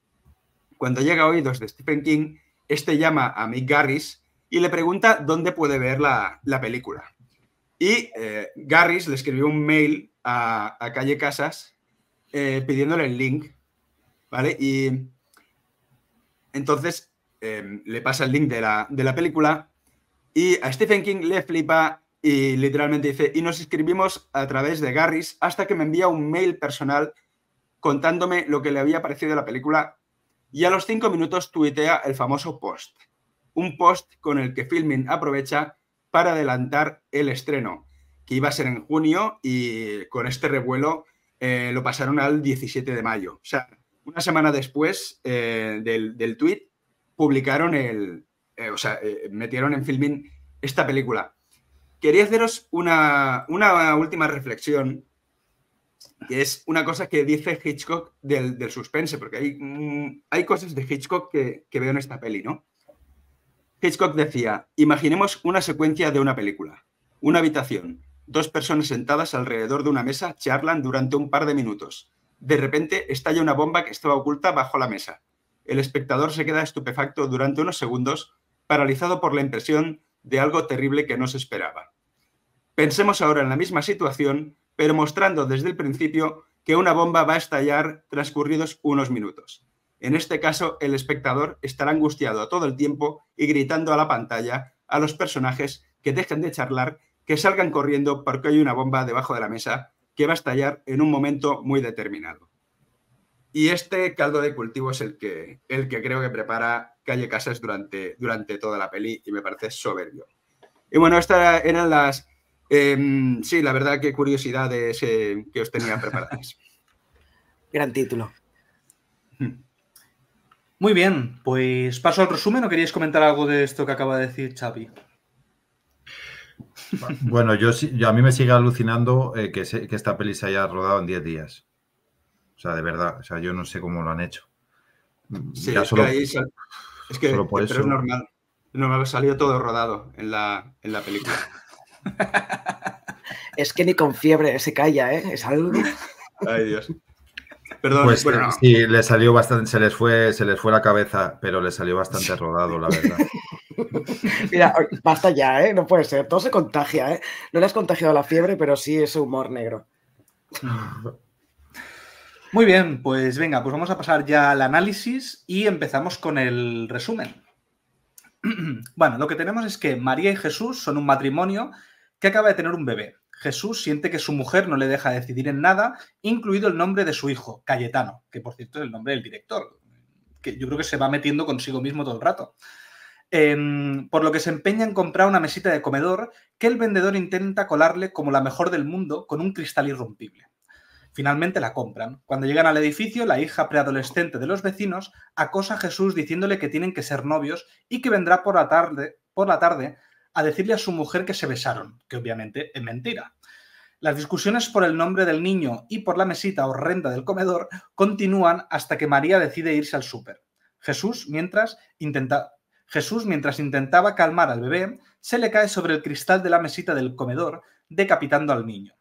Cuando llega a oídos de Stephen King, este llama a Mick Garris y le pregunta dónde puede ver la, película. Y eh, Garris le escribió un mail a, Calle Casas eh, pidiéndole el link, ¿vale? Y entonces em, le pasa el link de la, de la película y a Stephen King le flipa y literalmente dice, y nos escribimos a través de Garris hasta que me envía un mail personal contándome lo que le había parecido la película y a los cinco minutos tuitea el famoso post. Un post con el que Filmin aprovecha para adelantar el estreno, que iba a ser en junio y con este revuelo eh, lo pasaron al 17 de mayo. O sea, una semana después eh, del, del tweet publicaron el, eh, o sea, metieron en Filmin esta película. Quería haceros una, una última reflexión que es una cosa que dice Hitchcock del, suspense, porque hay, mm, hay cosas de Hitchcock que, veo en esta peli, ¿no? Hitchcock decía, imaginemos una secuencia de una película, una habitación, dos personas sentadas alrededor de una mesa charlan durante un par de minutos. De repente estalla una bomba que estaba oculta bajo la mesa. El espectador se queda estupefacto durante unos segundos, paralizado por la impresión de algo terrible que no se esperaba. Pensemos ahora en la misma situación, pero mostrando desde el principio que una bomba va a estallar transcurridos unos minutos. En este caso, el espectador estará angustiado todo el tiempo y gritando a la pantalla a los personajes que dejen de charlar, que salgan corriendo porque hay una bomba debajo de la mesa que va a estallar en un momento muy determinado. Y este caldo de cultivo es el que, el que creo que prepara Calle Casas durante, durante toda la peli y me parece soberbio. Y bueno, estas eran las Em, sí, la verdad, qué curiosidades que os tenía preparadas. *laughs* Gran título. Hmm. Muy bien, pues paso al resumen o queríais comentar algo de esto que acaba de decir Xavi. Bueno, yo, a mí me sigue alucinando eh, que, esta peli se haya rodado en 10 días. O sea, de verdad, o sea, yo no sé cómo lo han hecho. Sí, es que, pero es normal. No salió todo rodado en la, en la película. *laughs* es que ni con fiebre se calla, ¿eh? Es algo. *laughs* Ay, Dios. Perdón, pues, sí, le salió bastante, se les fue, se les fue la cabeza, pero le salió bastante rodado, la verdad. *laughs* Mira, basta ya, ¿eh? No puede ser. Todo se contagia, ¿eh? No le has contagiado la fiebre, pero sí ese humor negro. Muy bien, pues venga, pues vamos a pasar ya al análisis y empezamos con el resumen. *clears throat* Bueno, lo que tenemos es que María y Jesús son un matrimonio que acaba de tener un bebé. Jesús siente que su mujer no le deja decidir en nada, incluido el nombre de su hijo, Cayetano, que por cierto es el nombre del director, que yo creo que se va metiendo consigo mismo todo el rato. Em, por lo que se empeña en comprar una mesita de comedor que el vendedor intenta colarle como la mejor del mundo con un cristal irrompible. Finalmente la compran. Cuando llegan al edificio, la hija preadolescente de los vecinos acosa a Jesús diciéndole que tienen que ser novios y que vendrá por la tarde, por la tarde a decirle a su mujer que se besaron, que obviamente es mentira. Las discusiones por el nombre del niño y por la mesita horrenda del comedor continúan hasta que María decide irse al súper. Jesús, mientras. Jesús, mientras intentaba calmar al bebé, se le cae sobre el cristal de la mesita del comedor, decapitando al niño.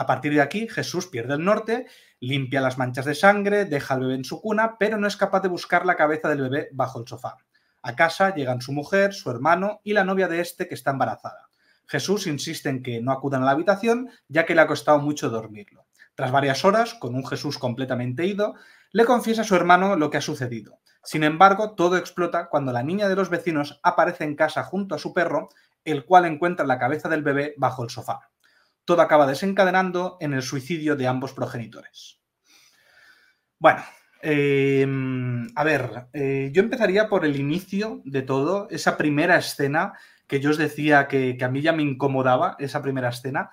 A partir de aquí, Jesús pierde el norte, limpia las manchas de sangre, deja al bebé en su cuna, pero no es capaz de buscar la cabeza del bebé bajo el sofá. A casa llegan su mujer, su hermano y la novia de este que está embarazada. Jesús insiste en que no acudan a la habitación, ya que le ha costado mucho dormirlo. Tras varias horas, con un Jesús completamente ido, le confiesa a su hermano lo que ha sucedido. Sin embargo, todo explota cuando la niña de los vecinos aparece en casa junto a su perro, el cual encuentra la cabeza del bebé bajo el sofá. Todo acaba desencadenando en el suicidio de ambos progenitores. Bueno, Em, a ver, eh, yo empezaría por el inicio de todo, esa primera escena que yo os decía que, a mí ya me incomodaba, esa primera escena.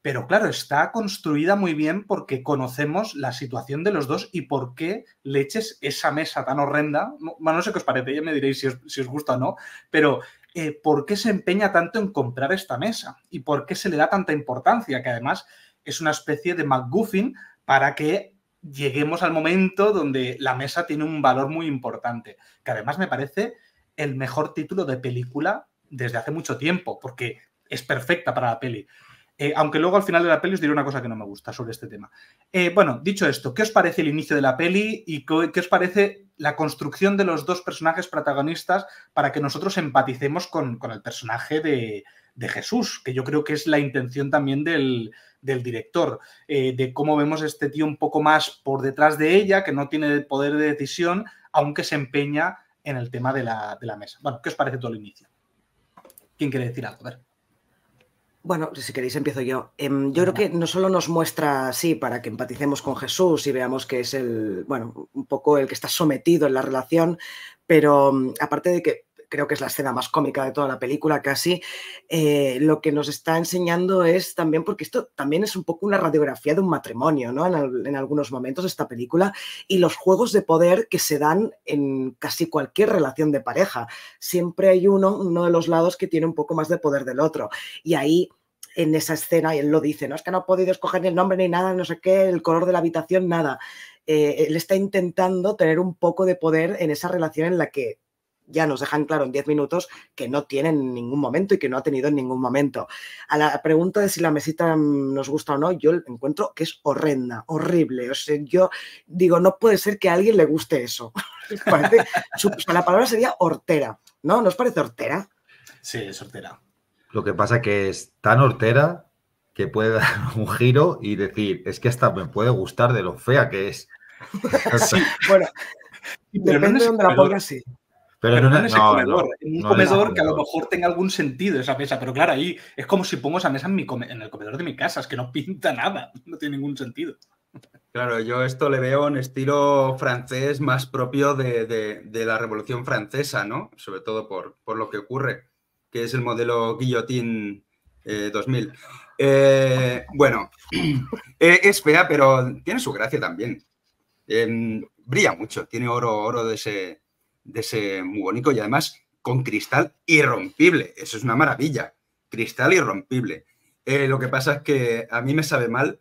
Pero claro, está construida muy bien porque conocemos la situación de los dos y por qué le eches esa mesa tan horrenda. No, no sé qué os parece, ya me diréis si os, gusta o no, pero eh, ¿por qué se empeña tanto en comprar esta mesa? ¿Y por qué se le da tanta importancia? Que además es una especie de McGuffin para que lleguemos al momento donde la mesa tiene un valor muy importante, que además me parece el mejor título de película desde hace mucho tiempo, porque es perfecta para la peli. Eh, aunque luego al final de la peli os diré una cosa que no me gusta sobre este tema. Eh, bueno, dicho esto, ¿qué os parece el inicio de la peli y qué os parece la construcción de los dos personajes protagonistas para que nosotros empaticemos con, el personaje de, Jesús, que yo creo que es la intención también del, director, eh, de cómo vemos este tío un poco más por detrás de ella, que no tiene poder de decisión, aunque se empeña en el tema de la, de la mesa. Bueno, ¿qué os parece todo el inicio? ¿Quién quiere decir algo? A ver. Bueno, si queréis empiezo yo. Em, yo creo que no solo nos muestra así para que empaticemos con Jesús y veamos que es el, bueno, un poco el que está sometido en la relación, pero mm, aparte de que creo que es la escena más cómica de toda la película casi, eh, lo que nos está enseñando es también, porque esto también es un poco una radiografía de un matrimonio, ¿no? En, algunos momentos esta película, y los juegos de poder que se dan en casi cualquier relación de pareja. Siempre hay uno, uno de los lados que tiene un poco más de poder del otro. Y ahí en esa escena, y él lo dice, no es que no ha podido escoger ni el nombre ni nada, no sé qué, el color de la habitación, nada. Eh, él está intentando tener un poco de poder en esa relación en la que ya nos dejan claro en 10 minutos que no tiene en ningún momento y que no ha tenido en ningún momento. A la pregunta de si la mesita nos gusta o no, yo encuentro que es horrenda, horrible. O sea, yo digo, no puede ser que a alguien le guste eso. *laughs* la palabra sería hortera, ¿no? ¿Nos parece hortera? Sí, es hortera. Lo que pasa que es tan hortera que puede dar *laughs* un giro y decir, es que hasta me puede gustar de lo fea que es. *laughs* sí, bueno, depende de donde la pongas, sí. Pero, no, en ese comedor, en un comedor que a lo mejor tenga algún sentido esa mesa, pero claro, ahí es como si pongo esa mesa en, mi en el comedor de mi casa, es que no pinta nada, *laughs* no tiene ningún sentido. Claro, yo esto le veo en estilo francés más propio de, la Revolución Francesa, ¿no? Sobre todo por, lo que ocurre, que es el modelo Guillotine 2000. Eh, eh, bueno, *clears throat* eh, es fea, pero tiene su gracia también. Em, brilla mucho, tiene oro, oro de ese, de ese muy y además con cristal irrompible. Eso es una maravilla. Cristal irrompible. Eh, lo que pasa es que a mí me sabe mal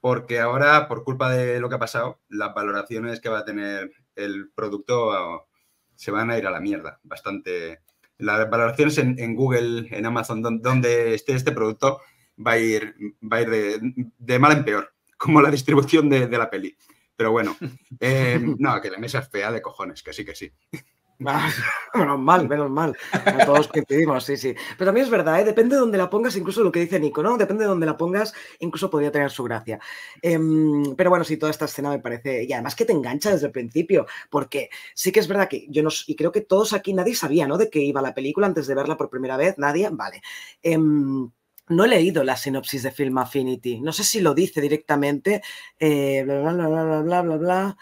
porque ahora, por culpa de lo que ha pasado, las valoraciones que va a tener el producto se van a ir a la mierda. Bastante. Las valoraciones en, Google, en Amazon, donde esté este producto, va a ir, va a ir de, mal en peor, como la distribución de la peli. Pero bueno, *laughs* eh, no, que la mesa es fea de cojones, que sí, que sí. menos mal, menos mal. A todos coincidimos, sí, sí. Pero también es verdad, ¿eh? depende de dónde la pongas, incluso lo que dice Nico, ¿no? Depende de dónde la pongas, incluso podría tener su gracia. Em, pero bueno, sí, toda esta escena me parece. Y además que te engancha desde el principio, porque sí que es verdad que yo no. Y creo que todos aquí, nadie sabía, ¿no? De qué iba la película antes de verla por primera vez, nadie. Vale. Em, no he leído la sinopsis de Film Affinity. No sé si lo dice directamente. Eh, bla, bla, bla, bla, bla, bla, bla.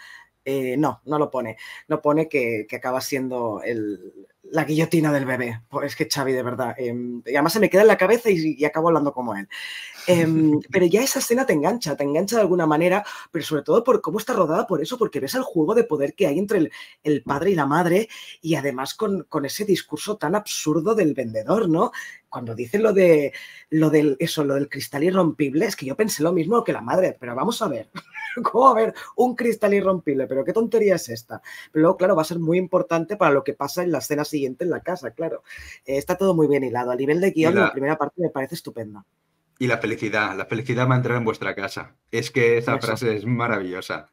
Eh, no, no lo pone. No pone que, que acaba siendo el, la guillotina del bebé. Pues es que Xavi, de verdad. Em, y además se me queda en la cabeza y, acabo hablando como él. Em, *laughs* pero ya esa escena te engancha, te engancha de alguna manera, pero sobre todo por cómo está rodada por eso, porque ves el juego de poder que hay entre el, padre y la madre y además con, con, ese discurso tan absurdo del vendedor, ¿no? Cuando dice lo de lo del eso, lo del cristal irrompible, es que yo pensé lo mismo que la madre, pero vamos a ver. *laughs* ¿Cómo a ver un cristal irrompible? Pero qué tontería es esta. Pero luego, claro, va a ser muy importante para lo que pasa en la escena siguiente en la casa, claro. Eh, está todo muy bien hilado. A nivel de guion, la... primera parte me parece estupenda. Y la felicidad, la felicidad va a entrar en vuestra casa. Es que esa frase es maravillosa.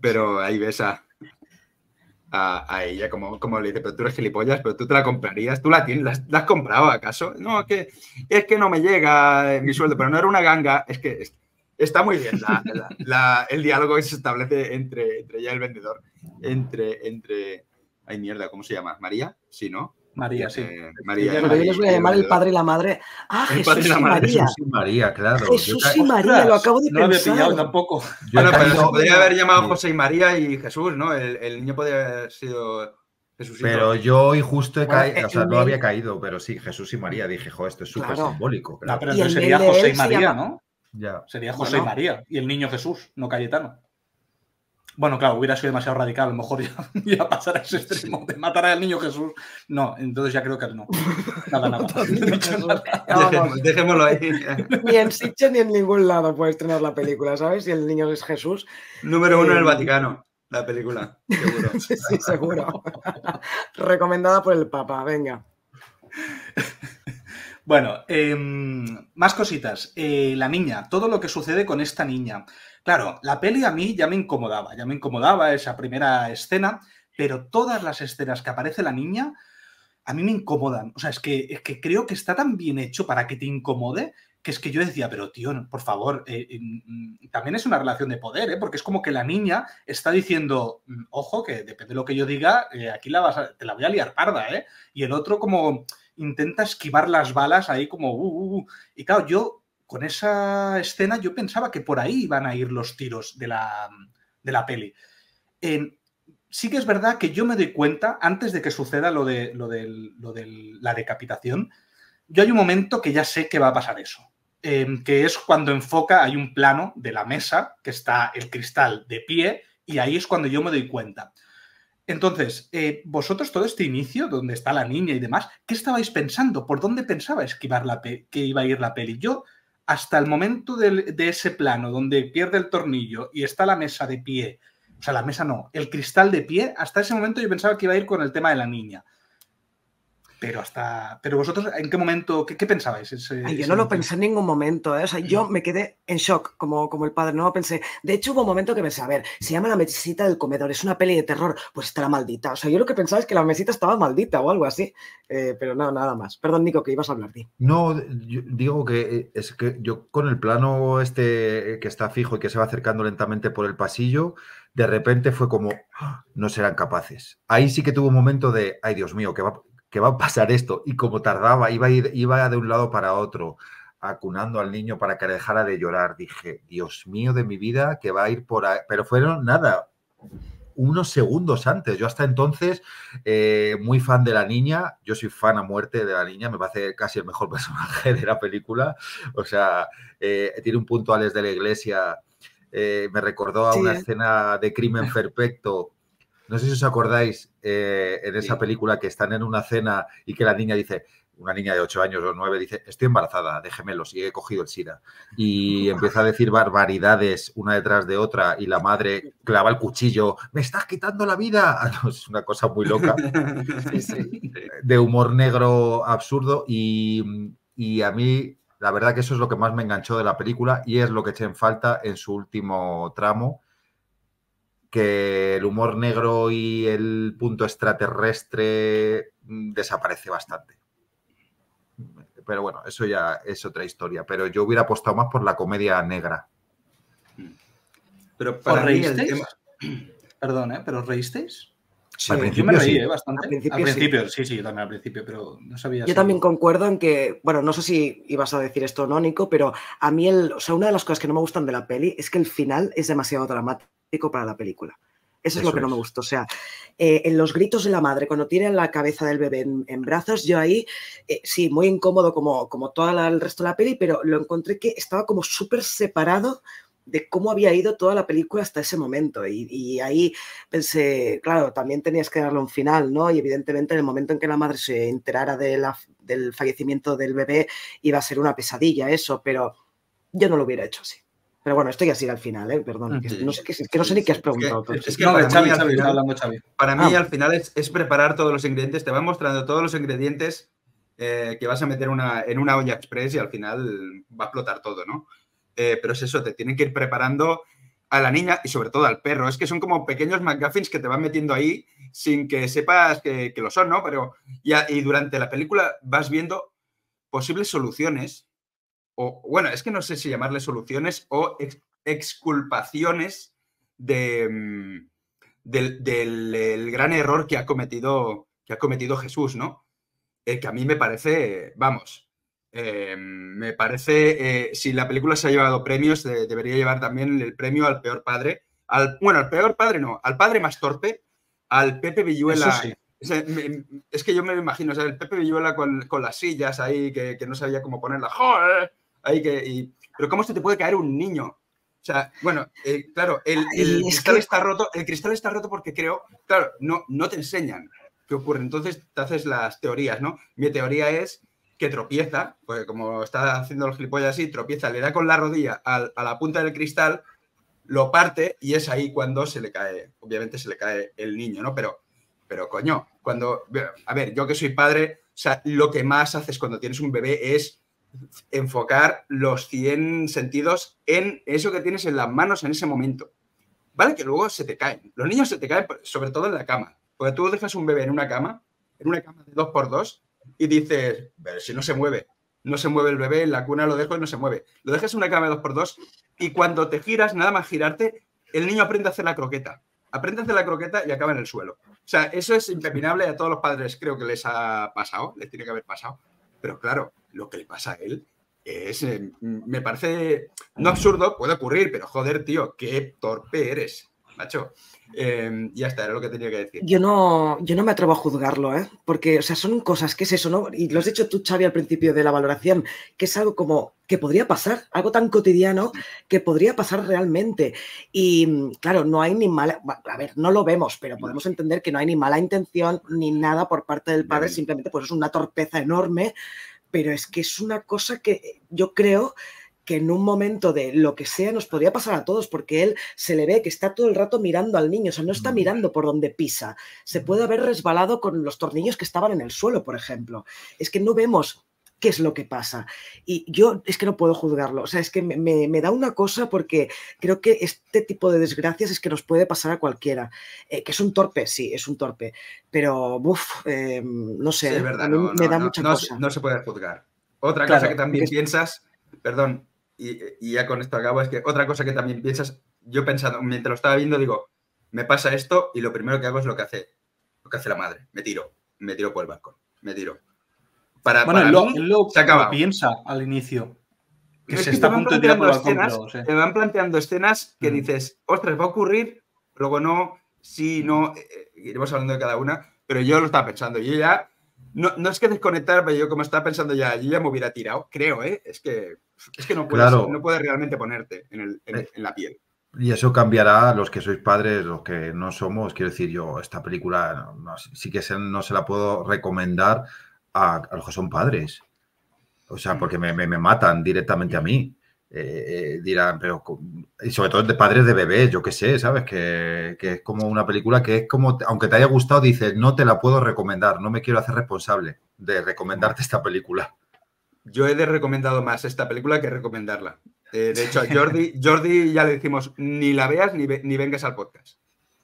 Pero ahí ves a, a, ella como, como le dice, pero tú eres gilipollas, pero tú te la comprarías, tú la tienes, ¿la, has comprado acaso? No, es que, es que no me llega mi sueldo, pero no era una ganga, es que está muy bien el diálogo que se establece entre, entre ella y el vendedor, entre, entre, ay mierda, ¿cómo se llama? ¿María? Sí, ¿no? María, sí. Eh, María, yo les voy a llamar el padre y la madre. Ah, Jesús y María. Jesús y María, claro. Jesús y María, lo acabo de no pensar. No había pillado tampoco. *laughs* bueno, pero se podría haber llamado José y María y Jesús, ¿no? El, el niño podría haber sido Jesús. Pero yo hoy justo he caído, o sea, no había caído, pero sí, Jesús y María. Dije, jo, esto es súper simbólico. Claro. No, pero entonces sería José y María, ¿no? Ya. Sería José y María. Y el niño Jesús, no Cayetano. Bueno, claro, hubiera sido demasiado radical. A lo mejor *laughs* ya, pasar a ese extremo de matar al niño Jesús. No, entonces ya creo que no. Nada, nada. *laughs* Dejémoslo ahí. Ni en Sitges ni en ningún lado puedes tener la película, ¿sabes? Si el niño es Jesús. Número uno en el eh, Vaticano, la película, seguro. *laughs* sí, sí, seguro. Recomendada por el Papa, venga. Bueno, em, más cositas. Eh, la niña, todo lo que sucede con esta niña. Claro, la peli a mí ya me incomodaba, ya me incomodaba esa primera escena, pero todas las escenas que aparece la niña a mí me incomodan. O sea, es que, es que creo que está tan bien hecho para que te incomode que es que yo decía, pero tío, por favor, eh, eh, mm, también es una relación de poder, ¿eh? porque es como que la niña está diciendo, mm, ojo, que depende de lo que yo diga, aquí la vas te la voy a liar parda, ¿eh? Y el otro como intenta esquivar las balas ahí como, uh, uh, uh. y claro, yo con esa escena yo pensaba que por ahí iban a ir los tiros de la, de la peli. sí que es verdad que yo me doy cuenta, antes de que suceda lo de, lo lo de la decapitación, yo hay un momento que ya sé que va a pasar eso. Em, que es cuando enfoca, hay un plano de la mesa, que está el cristal de pie, y ahí es cuando yo me doy cuenta. Entonces, eh, vosotros todo este inicio, donde está la niña y demás, ¿qué estabais pensando? ¿Por dónde pensabais que que iba a ir la peli? Yo, hasta el momento de ese plano donde pierde el tornillo y está la mesa de pie, o sea, la mesa no, el cristal de pie, hasta ese momento yo pensaba que iba a ir con el tema de la niña pero hasta. Pero vosotros, ¿en qué momento, qué, pensabais? yo no lo pensé en ningún momento, ¿eh? o sea, yo me quedé en shock como, como el padre, no lo pensé. De hecho, hubo un momento que pensé, a ver, se llama La mesita del comedor, es una peli de terror, pues estará maldita. O sea, yo lo que pensaba es que la mesita estaba maldita o algo así, eh, pero no, nada más. Perdón, Nico, que ibas a hablar, de No, digo que eh, es que yo con el plano este que está fijo y que se va acercando lentamente por el pasillo, de repente fue como, ¡Ah! no serán capaces. Ahí sí que tuvo un momento de, ay Dios mío, que va, que va a pasar esto. Y como tardaba, iba, iba de un lado para otro, acunando al niño para que dejara de llorar. Dije, Dios mío de mi vida, que va a ir por ahí. Pero fueron nada, unos segundos antes. Yo hasta entonces, eh, muy fan de la niña, yo soy fan a muerte de la niña, me parece casi el mejor *laughs* personaje de la película. O sea, eh, tiene un punto Alex de la Iglesia. Eh, me recordó a una escena de crimen perfecto no sé si os acordáis eh, en esa película que están en una cena y que la niña dice, una niña de 8 años o 9 dice, estoy embarazada de gemelos y he cogido el SIDA. Y *laughs* empieza a decir barbaridades una detrás de otra y la madre clava el cuchillo, me estás quitando la vida. *laughs* es una cosa muy loca. *laughs* De humor negro absurdo y, y a mí la verdad que eso es lo que más me enganchó de la película y es lo que eché en falta en su último tramo que el humor negro y el punto extraterrestre mm, desaparece bastante. Pero bueno, eso ya es otra historia. Pero yo hubiera apostado más por la comedia negra. Pero para *clears throat* Perdón, ¿eh? ¿Pero reísteis? Sí, al principio me reí, ¿eh? bastante. Al principio, sí. sí. también al principio, pero no sabía. Yo también concuerdo en que, bueno, no sé si ibas a decir esto o no, Nico, pero a mí, el, o sea, una de las cosas que no me gustan de la peli es que el final es demasiado dramático para la película. Eso, es lo que no me gustó. O sea, eh, en los gritos de la madre, cuando tiene la cabeza del bebé en, brazos, yo ahí, eh, sí, muy incómodo como, como todo el resto de la peli, pero lo encontré que estaba como súper separado de cómo había ido toda la película hasta ese momento. Y, ahí pensé, claro, también tenías que darle un final, ¿no? Y evidentemente en el momento en que la madre se enterara de la, del fallecimiento del bebé, iba a ser una pesadilla eso, pero yo no lo hubiera hecho así. Pero bueno, esto ya sigue al final, ¿eh? perdón. Que no, sé, que, no sé ni qué has preguntado. Es que, para, mí, al final, es, preparar todos los ingredientes, te van mostrando todos los ingredientes eh, que vas a meter una, en una olla express y al final va a explotar todo, ¿no? Eh, pero es eso, te tienen que ir preparando a la niña y sobre todo al perro. Es que son como pequeños McGuffins que te van metiendo ahí sin que sepas que, lo son, ¿no? Pero ya, y durante la película vas viendo posibles soluciones o bueno, es que no sé si llamarle soluciones o exculpaciones de, mm, del, gran error que ha cometido, que ha cometido Jesús, ¿no? Eh, que a mí me parece, vamos, eh, me parece, eh, si la película se ha llevado premios, debería llevar también el premio al peor padre, al, bueno, al peor padre no, al padre más torpe, al Pepe Villuela. Es, que yo me imagino, o sea, el Pepe Villuela con, las sillas ahí, que, que no sabía cómo ponerla. ¡Joder! Que, pero ¿cómo se te puede caer un niño? O sea, bueno, eh, claro, el, cristal está roto, el cristal está roto porque creo, claro, no, no te enseñan qué ocurre. Entonces te haces las teorías, ¿no? Mi teoría es que tropieza, pues como está haciendo los gilipollas así, tropieza, le da con la rodilla a, la punta del cristal, lo parte y es ahí cuando se le cae, obviamente se le cae el niño, ¿no? Pero, pero coño, cuando, a ver, yo que soy padre, o sea, lo que más haces cuando tienes un bebé es enfocar los 100 sentidos en eso que tienes en las manos en ese momento. ¿Vale? Que luego se te caen. Los niños se te caen, sobre todo en la cama. Porque tú dejas un bebé en una cama, en una cama de dos por dos, y dices, pero si no se mueve, no se mueve el bebé, en la cuna lo dejo y no se mueve. Lo dejas en una cama de dos por dos y cuando te giras, nada más girarte, el niño aprende a hacer la croqueta. Aprende a hacer la croqueta y acaba en el suelo. O sea, eso es impepinable a todos los padres, creo que les ha pasado, les tiene que haber pasado. Pero claro, lo que le pasa a él es, eh, me parece, no absurdo, puede ocurrir, pero joder, tío, qué torpe eres, macho. Eh, ya está, era lo que tenía que decir. Yo no, yo no me atrevo a juzgarlo, ¿eh? Porque, o sea, son cosas, ¿qué es eso, no? Y lo has dicho tú, Xavi, al principio de la valoración, que es algo como que podría pasar, algo tan cotidiano que podría pasar realmente. Y, claro, no hay ni mala, a ver, no lo vemos, pero podemos entender que no hay ni mala intención ni nada por parte del padre, simplemente pues es una torpeza enorme pero es que es una cosa que yo creo que en un momento de lo que sea nos podría pasar a todos, porque él se le ve que está todo el rato mirando al niño, o sea, no está mirando por donde pisa. Se puede haber resbalado con los tornillos que estaban en el suelo, por ejemplo. Es que no vemos qué es lo que pasa. Y yo es que no puedo juzgarlo. O sea, es que me, da una cosa porque creo que este tipo de desgracias es que nos puede pasar a cualquiera. Eh, que es un torpe, sí, es un torpe. Pero, uff, eh, no sé, verdad, me da mucha cosa. No se puede juzgar. Otra cosa que también piensas, perdón, y, ya con esto acabo, es que otra cosa que también piensas, yo pensando, mientras lo estaba viendo, digo, me pasa esto y lo primero que hago es lo que hace, lo que hace la madre. Me tiro, me tiro por el balcón, me tiro bueno, lo, se acaba. piensa al inicio. Que se está a punto de tirar por escenas, Te van planteando escenas que mm. dices, ostras, va a ocurrir, luego no, sí, no, eh, eh, iremos hablando de cada una, pero yo lo estaba pensando. Yo ya, no, no es que desconectar, pero yo como estaba pensando ya, yo ya me hubiera tirado, creo, ¿eh? Es que, es que no, puedes, no puedes realmente ponerte en, el, en, eh, la piel. Y eso cambiará a los que sois padres, los que no somos. Quiero decir, yo esta película sí que no se la puedo recomendar a, los que son padres. O sea, porque me, matan directamente a mí. Eh, eh, dirán, pero. Y sobre todo de padres de bebés, yo qué sé, ¿sabes? Que, es como una película que es como, aunque te haya gustado, dices, no te la puedo recomendar, no me quiero hacer responsable de recomendarte esta película. Yo he de recomendado más esta película que recomendarla. Eh, de hecho, a Jordi, *laughs* Jordi ya le decimos, ni la veas ni, ni vengas al podcast.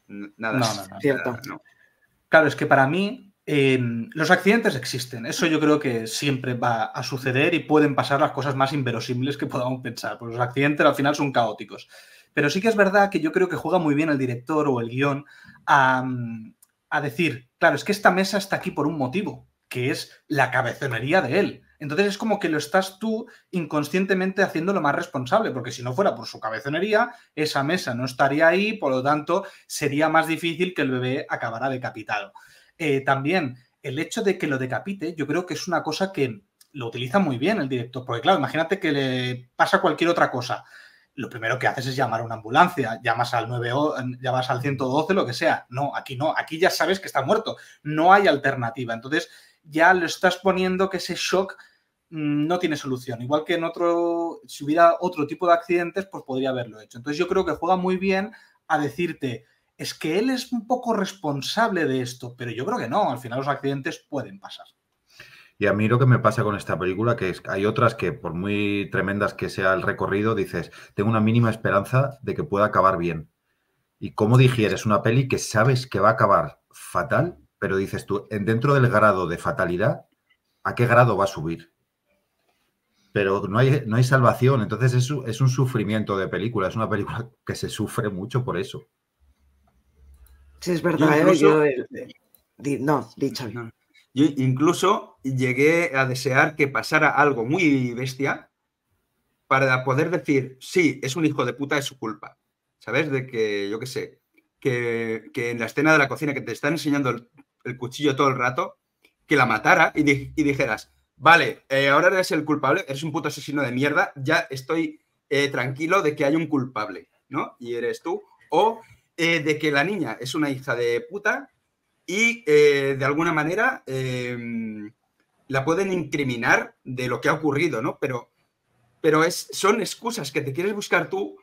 Nada. No, no, no. Cierto. Claro, es que para mí Em, los accidentes existen, eso yo creo que siempre va a suceder y pueden pasar las cosas más inverosímiles que podamos pensar, porque los accidentes al final son caóticos. Pero sí que es verdad que yo creo que juega muy bien el director o el guion a, a decir, claro, es que esta mesa está aquí por un motivo, que es la cabezonería de él. Entonces es como que lo estás tú inconscientemente haciendo lo más responsable, porque si no fuera por su cabezonería, esa mesa no estaría ahí, por lo tanto sería más difícil que el bebé acabara decapitado. Eh, también el hecho de que lo decapite, yo creo que es una cosa que lo utiliza muy bien el director, porque claro, imagínate que le pasa cualquier otra cosa. Lo primero que haces es llamar a una ambulancia, llamas al 9, llamas al 112, lo que sea. No, aquí no, aquí ya sabes que está muerto, no hay alternativa. Entonces ya lo estás poniendo que ese shock mm, no tiene solución. Igual que en otro, si hubiera otro tipo de accidentes, pues podría haberlo hecho. Entonces yo creo que juega muy bien a decirte, es que él es un poco responsable de esto, pero yo creo que no, al final los accidentes pueden pasar. Y a mí lo que me pasa con esta película, que es, hay otras que por muy tremendas que sea el recorrido, dices, tengo una mínima esperanza de que pueda acabar bien. Y cómo digieres una peli que sabes que va a acabar fatal, pero dices tú, dentro del grado de fatalidad, ¿a qué grado va a subir? Pero no hay, no hay salvación, entonces es, es un sufrimiento de película, es una película que se sufre mucho por eso. Sí, es verdad. ¿eh? Yo no, dicho. Yo incluso llegué a desear que pasara algo muy bestia para poder decir, sí, es un hijo de puta, es su culpa. ¿Sabes? De que, yo qué sé, que, en la escena de la cocina que te están enseñando el, cuchillo todo el rato, que la matara y, dijeras, vale, eh, ahora eres el culpable, eres un puto asesino de mierda, ya estoy eh, tranquilo de que hay un culpable, ¿no? Y eres tú. O eh, de que la niña es una hija de puta y eh, de alguna manera em, la pueden incriminar de lo que ha ocurrido, ¿no? Pero, pero es, son excusas que te quieres buscar tú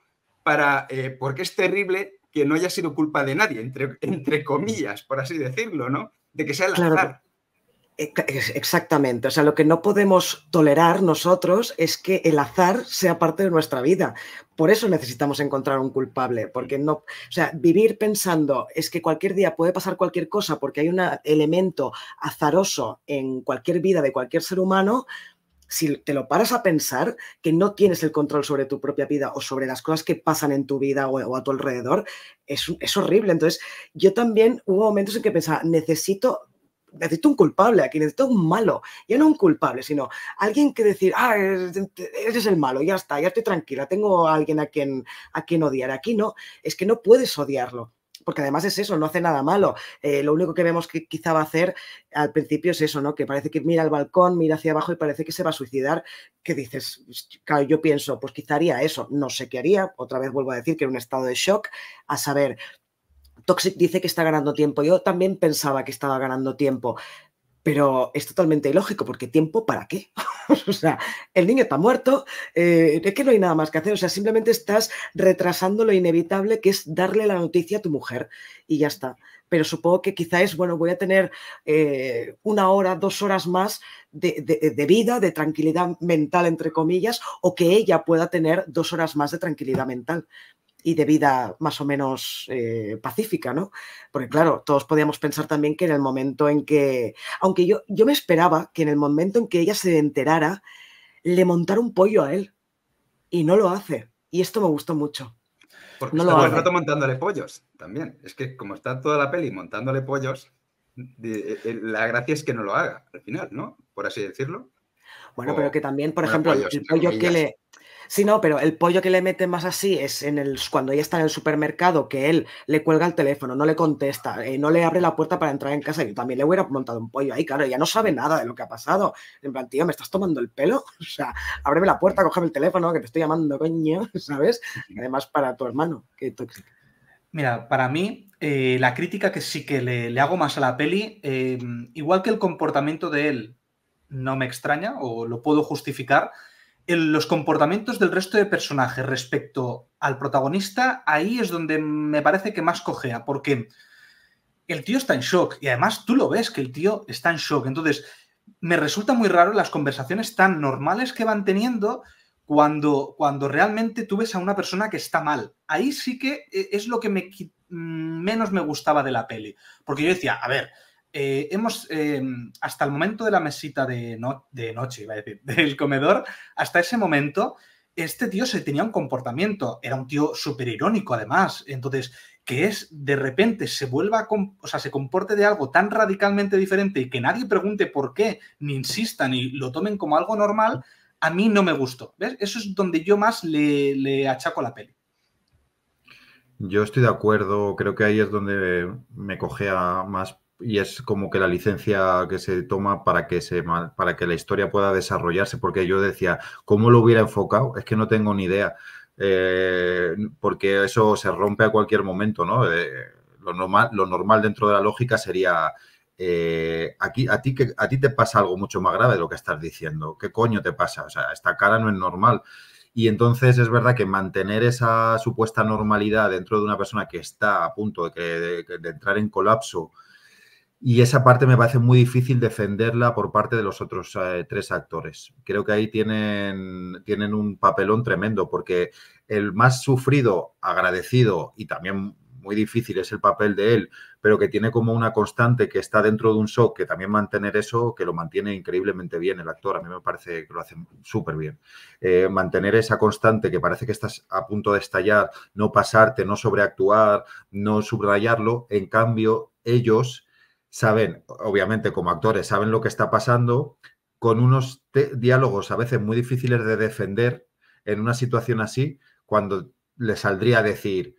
para, eh, porque es terrible que no haya sido culpa de nadie, entre, entre comillas, por así decirlo, ¿no? De que sea el azar. Exactamente. O sea, lo que no podemos tolerar nosotros es que el azar sea parte de nuestra vida. Por eso necesitamos encontrar un culpable, porque no, o sea, vivir pensando es que cualquier día puede pasar cualquier cosa porque hay un elemento azaroso en cualquier vida de cualquier ser humano, si te lo paras a pensar que no tienes el control sobre tu propia vida o sobre las cosas que pasan en tu vida o, a tu alrededor, es, es, horrible. Entonces, yo también hubo momentos en que pensaba, necesito necesito un culpable aquí, necesito un malo. Ya no un culpable, sino alguien que decir, ah, ese es el malo, ya está, ya estoy tranquila, tengo a alguien a quien, a quien odiar. Aquí no, es que no puedes odiarlo. Porque además es eso, no hace nada malo. Eh, lo único que vemos que quizá va a hacer al principio es eso, ¿no? Que parece que mira al balcón, mira hacia abajo y parece que se va a suicidar. Que dices, claro, yo pienso, pues quizá haría eso. No sé qué haría. Otra vez vuelvo a decir que en un estado de shock, a saber, Toxic dice que está ganando tiempo. Yo también pensaba que estaba ganando tiempo, pero es totalmente ilógico, porque tiempo para qué? *laughs* o sea, el niño está muerto, eh, es que no hay nada más que hacer, o sea, simplemente estás retrasando lo inevitable que es darle la noticia a tu mujer y ya está. Pero supongo que quizá es, bueno, voy a tener eh, una hora, dos horas más de, de, vida, de tranquilidad mental, entre comillas, o que ella pueda tener dos horas más de tranquilidad mental y de vida más o menos eh, pacífica, ¿no? Porque claro, todos podíamos pensar también que en el momento en que, aunque yo, yo me esperaba que en el momento en que ella se enterara, le montara un pollo a él. Y no lo hace. Y esto me gustó mucho. Porque no está todo el rato montándole pollos también. Es que como está toda la peli montándole pollos, eh, eh, la gracia es que no lo haga al final, ¿no? Por así decirlo. Bueno, pero que también, por ejemplo, el pollo que le, Sí, no, pero el pollo que le mete más así es en el, cuando ella está en el supermercado, que él le cuelga el teléfono, no le contesta, eh, no le abre la puerta para entrar en casa. Yo también le hubiera montado un pollo ahí, claro, ya no sabe nada de lo que ha pasado. En plan, tío, ¿me estás tomando el pelo? *laughs* O sea, ábreme la puerta, cógeme el teléfono, que te estoy llamando, coño, *laughs* ¿sabes? Además, para tu hermano, qué tóxico. Mira, para mí, eh, la crítica que sí que le, hago más a la peli, eh, igual que el comportamiento de él no me extraña o lo puedo justificar, los comportamientos del resto de personajes respecto al protagonista, ahí es donde me parece que más cojea, porque el tío está en shock y además tú lo ves que el tío está en shock. Entonces, me resulta muy raro las conversaciones tan normales que van teniendo cuando, cuando realmente tú ves a una persona que está mal. Ahí sí que eh, es lo que mm, menos me gustaba de la peli. Porque yo decía, a ver, eh, hemos, em, hasta el momento de la mesita de, de noche, iba a decir, *laughs* del comedor, hasta ese momento, este tío se tenía un comportamiento, era un tío súper irónico además, entonces, que es de repente se vuelva, o sea, se comporte de algo tan radicalmente diferente y que nadie pregunte por qué, ni insistan, ni lo tomen como algo normal, a mí no me gustó. ¿Ves? Eso es donde yo más le, le achaco la peli. Yo estoy de acuerdo, creo que ahí es donde me cogea más y es como que la licencia que se toma para que se para que la historia pueda desarrollarse porque yo decía cómo lo hubiera enfocado es que no tengo ni idea. Eh, porque eso se rompe a cualquier momento no eh, lo normal lo normal dentro de la lógica sería eh, aquí a ti que a ti te pasa algo mucho más grave de lo que estás diciendo. Qué coño te pasa o sea esta cara no es normal. Y entonces es verdad que mantener esa supuesta normalidad dentro de una persona que está a punto de, de entrar en colapso y esa parte me parece muy difícil defenderla por parte de los otros eh, tres actores. Creo que ahí tienen, tienen un papelón tremendo, porque el más sufrido, agradecido y también muy difícil es el papel de él, pero que tiene como una constante que está dentro de un shock, que también mantener eso, que lo mantiene increíblemente bien el actor. A mí me parece que lo hace súper bien. Eh, mantener esa constante que parece que estás a punto de estallar, no pasarte, no sobreactuar, no subrayarlo. En cambio, ellos saben, obviamente como actores, saben lo que está pasando, con unos diálogos a veces muy difíciles de defender en una situación así, cuando le saldría a decir,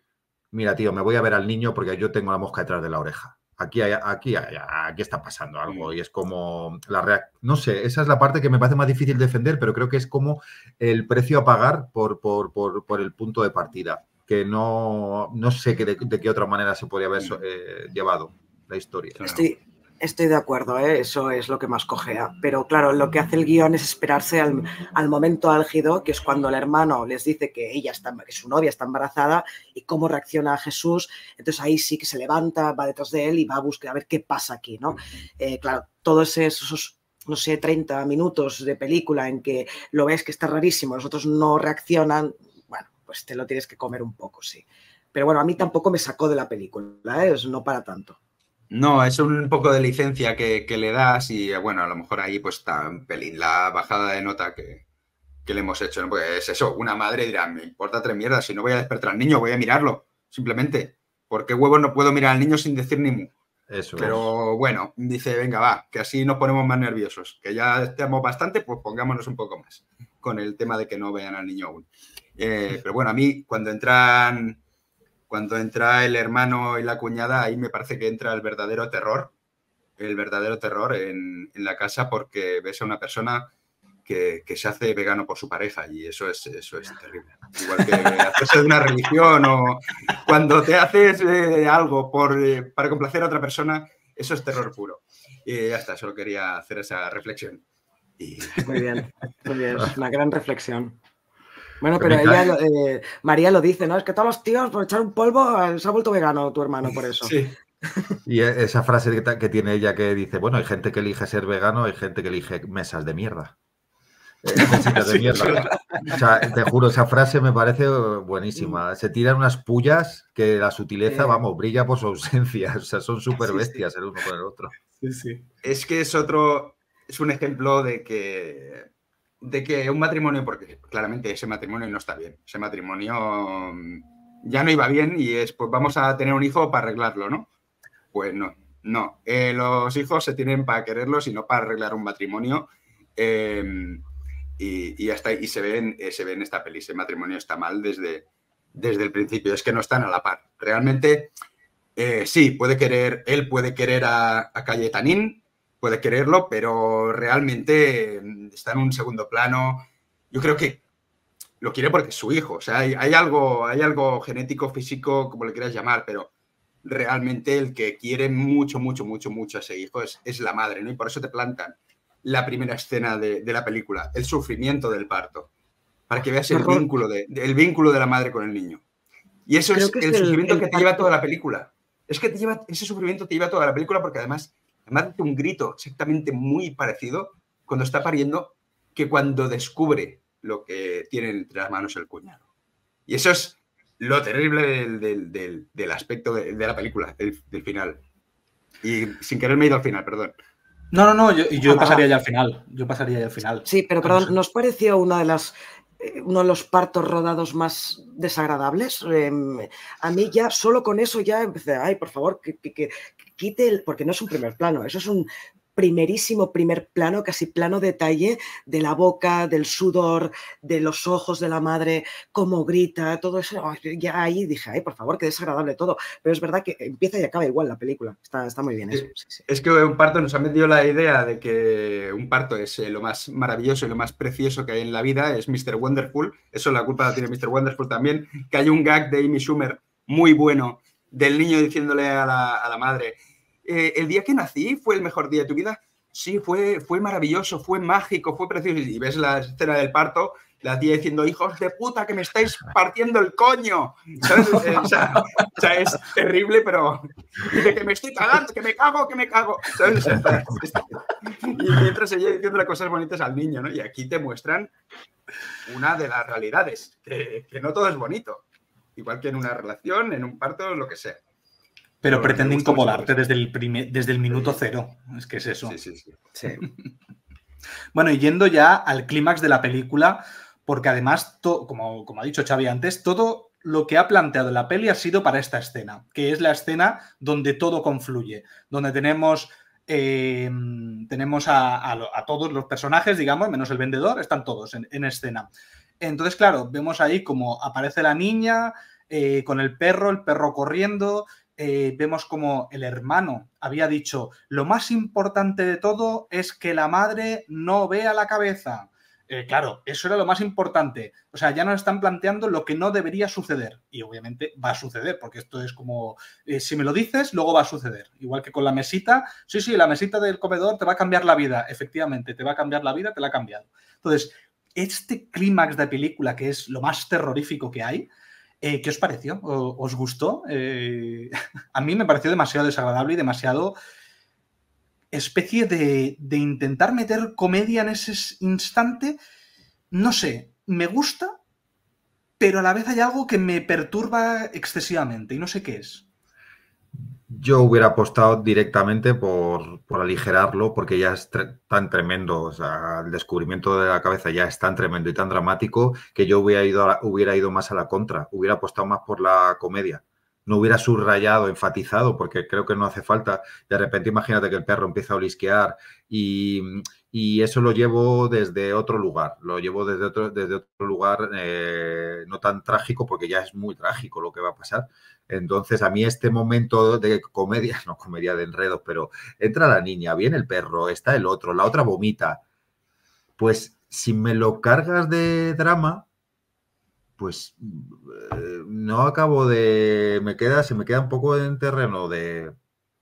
mira tío, me voy a ver al niño porque yo tengo la mosca detrás de la oreja. Aquí, hay, aquí, aquí está pasando algo y es como la reacción. No sé, esa es la parte que me parece más difícil defender, pero creo que es como el precio a pagar por, por, el punto de partida, que no, no sé de, qué otra manera se podría haber eh, llevado la historia. Estoy, Estoy de acuerdo, ¿eh? eso es lo que más cojea. Pero claro, lo que hace el guion es esperarse al, momento álgido, que es cuando el hermano les dice que ella está, que su novia está embarazada y cómo reacciona a Jesús. Entonces ahí sí que se levanta, va detrás de él y va a buscar a ver qué pasa aquí, ¿no? Eh, claro, todos esos no sé, 30 minutos de película en que lo ves que está rarísimo, los otros no reaccionan, bueno, pues te lo tienes que comer un poco, sí. Pero bueno, a mí tampoco me sacó de la película, ¿eh? no para tanto. No, es un poco de licencia que, le das y bueno, a lo mejor ahí pues está un pelín la bajada de nota que, le hemos hecho. Pues es eso, una madre dirá, me importa tres mierdas, si no voy a despertar al niño, voy a mirarlo, simplemente. ¿Por qué huevos no puedo mirar al niño sin decir ni mu? Eso Pero bueno, dice, venga, va, que así nos ponemos más nerviosos, que ya estemos bastante, pues pongámonos un poco más con el tema de que no vean al niño aún. Eh, pero bueno, a mí cuando entran cuando entra el hermano y la cuñada, ahí me parece que entra el verdadero terror, el verdadero terror en, la casa porque ves a una persona que, se hace vegano por su pareja y eso es, eso es terrible. Igual que hacerse de una religión o cuando te haces eh, algo por, eh, para complacer a otra persona, eso es terror puro. Y ya está, solo quería hacer esa reflexión. Muy bien, muy bien, una gran reflexión. Bueno, pero ella, eh, María lo dice, ¿no? Es que todos los tíos por echar un polvo se ha vuelto vegano tu hermano por eso. Sí. Y e, esa frase que, tiene ella que dice, bueno, hay gente que elige ser vegano, hay gente que elige mesas de mierda. Eh, *laughs* de mierda. O sea, te juro, esa frase me parece buenísima. Se tiran unas pullas que la sutileza, vamos, brilla por su ausencia. O sea, son súper bestias el uno con el otro. Sí, sí. Es que es otro, es un ejemplo de que de que un matrimonio, porque claramente ese matrimonio no está bien, ese matrimonio mm, ya no iba bien y es, pues vamos a tener un hijo para arreglarlo, ¿no? Pues no, no. Eh, los hijos se tienen para quererlos y no para arreglar un matrimonio. Em, y, y, hasta, y se, ve eh, se esta peli, ese matrimonio está mal desde, desde el principio, es que no están a la par. Realmente, eh, sí, puede querer, él puede querer a, a Cayetanín, puede quererlo, pero realmente mm, está en un segundo plano. Yo creo que lo quiere porque es su hijo. O sea, hay, algo, hay algo genético, físico, como le quieras llamar, pero realmente el que quiere mucho, mucho, mucho, mucho a ese hijo es, es la madre, ¿no? Y por eso te plantan la primera escena de, la película, el sufrimiento del parto, para que veas el vínculo, de, el vínculo de la madre con el niño. Y eso es, el, sufrimiento que te lleva toda la película. Es que te lleva, ese sufrimiento te lleva toda la película porque además además de un grito exactamente muy parecido cuando está pariendo que cuando descubre lo que tiene entre las manos el cuñado. Y eso es lo terrible del, aspecto de, la película, del, final. Y sin querer me he ido al final, perdón. No, no, no, yo, yo pasaría ya al final. Yo pasaría ya al final. Sí, pero perdón, ¿nos pareció una de las eh, uno de los partos rodados más desagradables. Em, a mí ya, solo con eso ya empecé, ay, por favor, que, que, quite el, porque no es un primer plano, eso es un primerísimo primer plano, casi plano detalle de la boca, del sudor, de los ojos de la madre, cómo grita, todo eso. Ya ahí dije, ay, por favor, qué desagradable todo. Pero es verdad que empieza y acaba igual la película. Está, está muy bien eso. Es que un parto nos ha metido la idea de que un parto es eh, lo más maravilloso y lo más precioso que hay en la vida, es Mr. Wonderful. Eso la culpa la tiene Mr. Wonderful también. Que hay un gag de Amy Schumer muy bueno del niño diciéndole a la, a la madre, eh, el día que nací fue el mejor día de tu vida. Sí, fue, fue maravilloso, fue mágico, fue precioso. Y ves la escena del parto, la tía diciendo, hijos de puta, que me estáis partiendo el coño. O, sea, es terrible, pero dice que me estoy cagando, que me cago, que me cago. y mientras ella diciendo cosas bonitas al niño, ¿no? Y aquí te muestran una de las realidades, que no todo es bonito. Igual que en una relación, en un parto, lo que sea. Pero pretende incomodarte desde el, desde el minuto cero. Es que es eso. Sí, sí, sí. *laughs* bueno, y yendo ya al clímax de la película, porque además, como, como ha dicho Xavi antes, todo lo que ha planteado la peli ha sido para esta escena, que es la escena donde todo confluye, donde tenemos, em, tenemos a, todos los personajes, digamos, menos el vendedor, están todos en, escena. Entonces, claro, vemos ahí como aparece la niña eh, con el perro, el perro corriendo, eh, vemos como el hermano había dicho, lo más importante de todo es que la madre no vea la cabeza. eh, claro, eso era lo más importante. O sea, ya nos están planteando lo que no debería suceder. Y obviamente va a suceder, porque esto es como, eh, si me lo dices, luego va a suceder. Igual que con la mesita. Sí, sí, la mesita del comedor te va a cambiar la vida. Efectivamente, te va a cambiar la vida, te la ha cambiado. Entonces, este clímax de película, que es lo más terrorífico que hay, eh, ¿qué os pareció? ¿Os gustó? *laughs* a mí me pareció demasiado desagradable y demasiado especie de, intentar meter comedia en ese instante, no sé, me gusta, pero a la vez hay algo que me perturba excesivamente y no sé qué es. Yo hubiera apostado directamente por, aligerarlo porque ya es tan tremendo, o sea, el descubrimiento de la cabeza ya es tan tremendo y tan dramático que yo hubiera ido, hubiera ido más a la contra, hubiera apostado más por la comedia no hubiera subrayado, enfatizado, porque creo que no hace falta. De repente, imagínate que el perro empieza a olisquear y, eso lo llevo desde otro lugar, lo llevo desde otro, desde otro lugar eh, no tan trágico, porque ya es muy trágico lo que va a pasar. Entonces, a mí este momento de comedia, *laughs* no comedia de enredos, pero entra la niña, viene el perro, está el otro, la otra vomita. Pues si me lo cargas de drama, pues eh, no acabo de. Me queda, se me queda un poco en terreno de.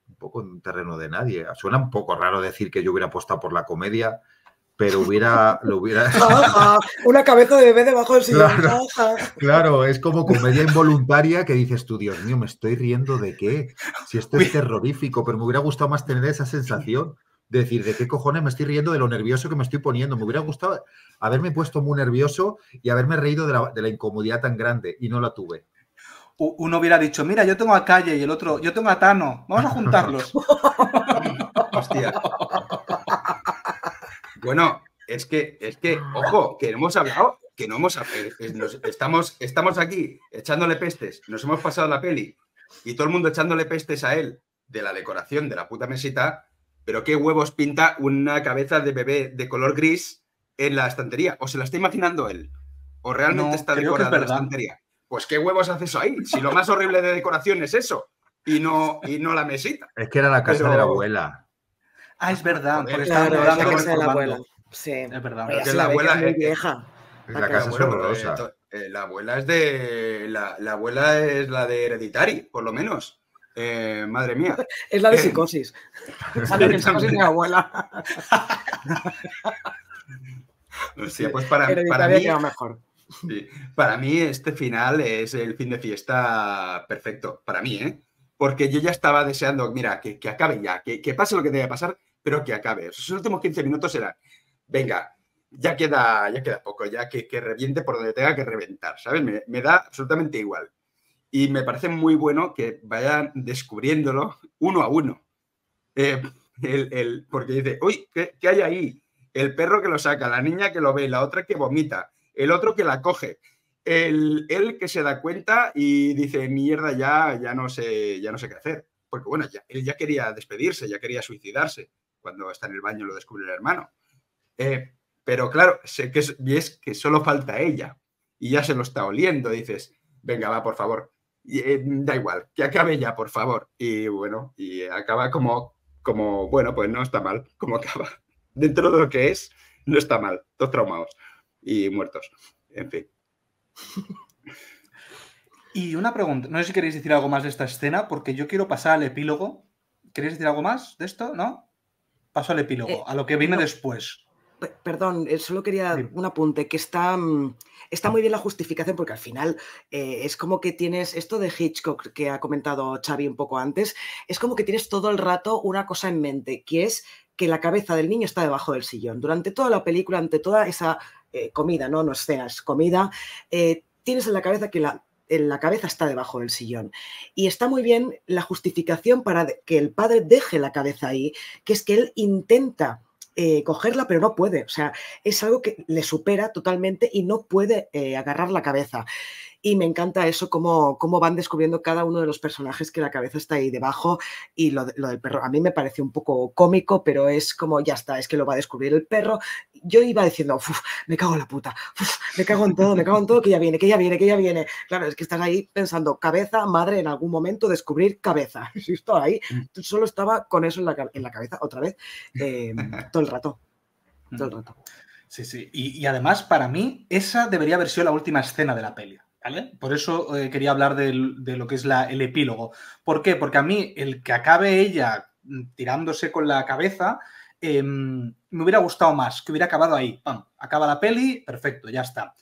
Un poco en terreno de nadie. Suena un poco raro decir que yo hubiera apostado por la comedia, pero hubiera. Lo hubiera... *laughs* una cabeza de bebé debajo del sillón. Claro, es como comedia involuntaria que dices tú, Dios mío, me estoy riendo de qué. Si esto es terrorífico, pero me hubiera gustado más tener esa sensación decir, ¿de qué cojones me estoy riendo de lo nervioso que me estoy poniendo? Me hubiera gustado haberme puesto muy nervioso y haberme reído de la, incomodidad tan grande y no la tuve. Uno hubiera dicho, mira, yo tengo a Calle y el otro, yo tengo a Tano, vamos a juntarlos. *laughs* Hostia. Bueno, es que, es que, ojo, que hemos hablado, que no hemos eh, estamos, estamos aquí echándole pestes, nos hemos pasado la peli y todo el mundo echándole pestes a él de la decoración de la puta mesita pero qué huevos pinta una cabeza de bebé de color gris en la estantería. ¿O se la está imaginando él? ¿O realmente está decorada la estantería? Pues qué huevos hace eso ahí. Si lo más horrible de decoración es eso y no, y no la mesita. Es que era la casa de la abuela. Ah, es verdad. Porque claro, es la casa de la abuela. Sí. Es verdad. la abuela es muy vieja. la casa es horrorosa. Eh, la abuela es de. La, la, abuela es la de Hereditary, por lo menos. Eh, madre mía. *laughs* Es la de psicosis. la de psicosis de mi abuela. *laughs* pues para, para mí. Mejor. para mí, este final es el fin de fiesta perfecto. Para mí, ¿eh? Porque yo ya estaba deseando, mira, que, acabe ya, que, pase lo que debe pasar, pero que acabe. Esos últimos 15 minutos eran, venga, ya queda, ya queda poco, ya que, reviente por donde tenga que reventar, ¿sabes? me da absolutamente igual. Y me parece muy bueno que vayan descubriéndolo uno a uno. Eh, el, porque dice, uy, ¿qué, hay ahí? El perro que lo saca, la niña que lo ve, la otra que vomita, el otro que la coge, el, él que se da cuenta y dice, mierda, ya, ya, no sé, ya no sé qué hacer. Porque bueno, ya, él ya quería despedirse, ya quería suicidarse. Cuando está en el baño lo descubre el hermano. Eh, pero claro, sé que es que solo falta ella y ya se lo está oliendo. Dices, venga, va, por favor, eh, da igual, que acabe ya, por favor. Y bueno, y acaba como, como, bueno, pues no está mal, como acaba. *laughs* Dentro de lo que es, no está mal, todos traumados y muertos, en fin. Y una pregunta, no sé si queréis decir algo más de esta escena, porque yo quiero pasar al epílogo. ¿Queréis decir algo más de esto? ¿No? Paso al epílogo, eh, a lo que viene después. Perdón, eh, solo quería un apunte, que está, mm, está muy bien la justificación porque al final eh, es como que tienes esto de Hitchcock que ha comentado Xavi un poco antes, es como que tienes todo el rato una cosa en mente, que es que la cabeza del niño está debajo del sillón. Durante toda la película, ante toda esa eh, comida, ¿no? No escenas, comida, tienes en la cabeza que la, la cabeza está debajo del sillón. Y está muy bien la justificación para que el padre deje la cabeza ahí, que es que él intenta eh, cogerla, pero no puede. O sea, es algo que le supera totalmente y no puede eh, agarrar la cabeza. Y me encanta eso, cómo, cómo, van descubriendo cada uno de los personajes que la cabeza está ahí debajo. Y lo, del perro, a mí me parece un poco cómico, pero es como, ya está, es que lo va a descubrir el perro. Yo iba diciendo, me cago en la puta, me cago en todo, me cago en todo, que ya viene, que ya viene, que ya viene. Claro, es que estás ahí pensando, cabeza, madre, en algún momento descubrir cabeza. *laughs* estoy ahí, mm. solo estaba con eso en la, en la cabeza otra vez, eh, *laughs* todo el rato. Todo el rato. Sí, sí. Y, además, para mí, esa debería haber sido la última escena de la peli. ¿Vale? Por eso eh, quería hablar de, lo que es el epílogo. ¿Por qué? Porque a mí el que acabe ella mm, tirándose con la cabeza em, me hubiera gustado más, que hubiera acabado ahí. ¡Pam! Acaba la peli, perfecto, ya está.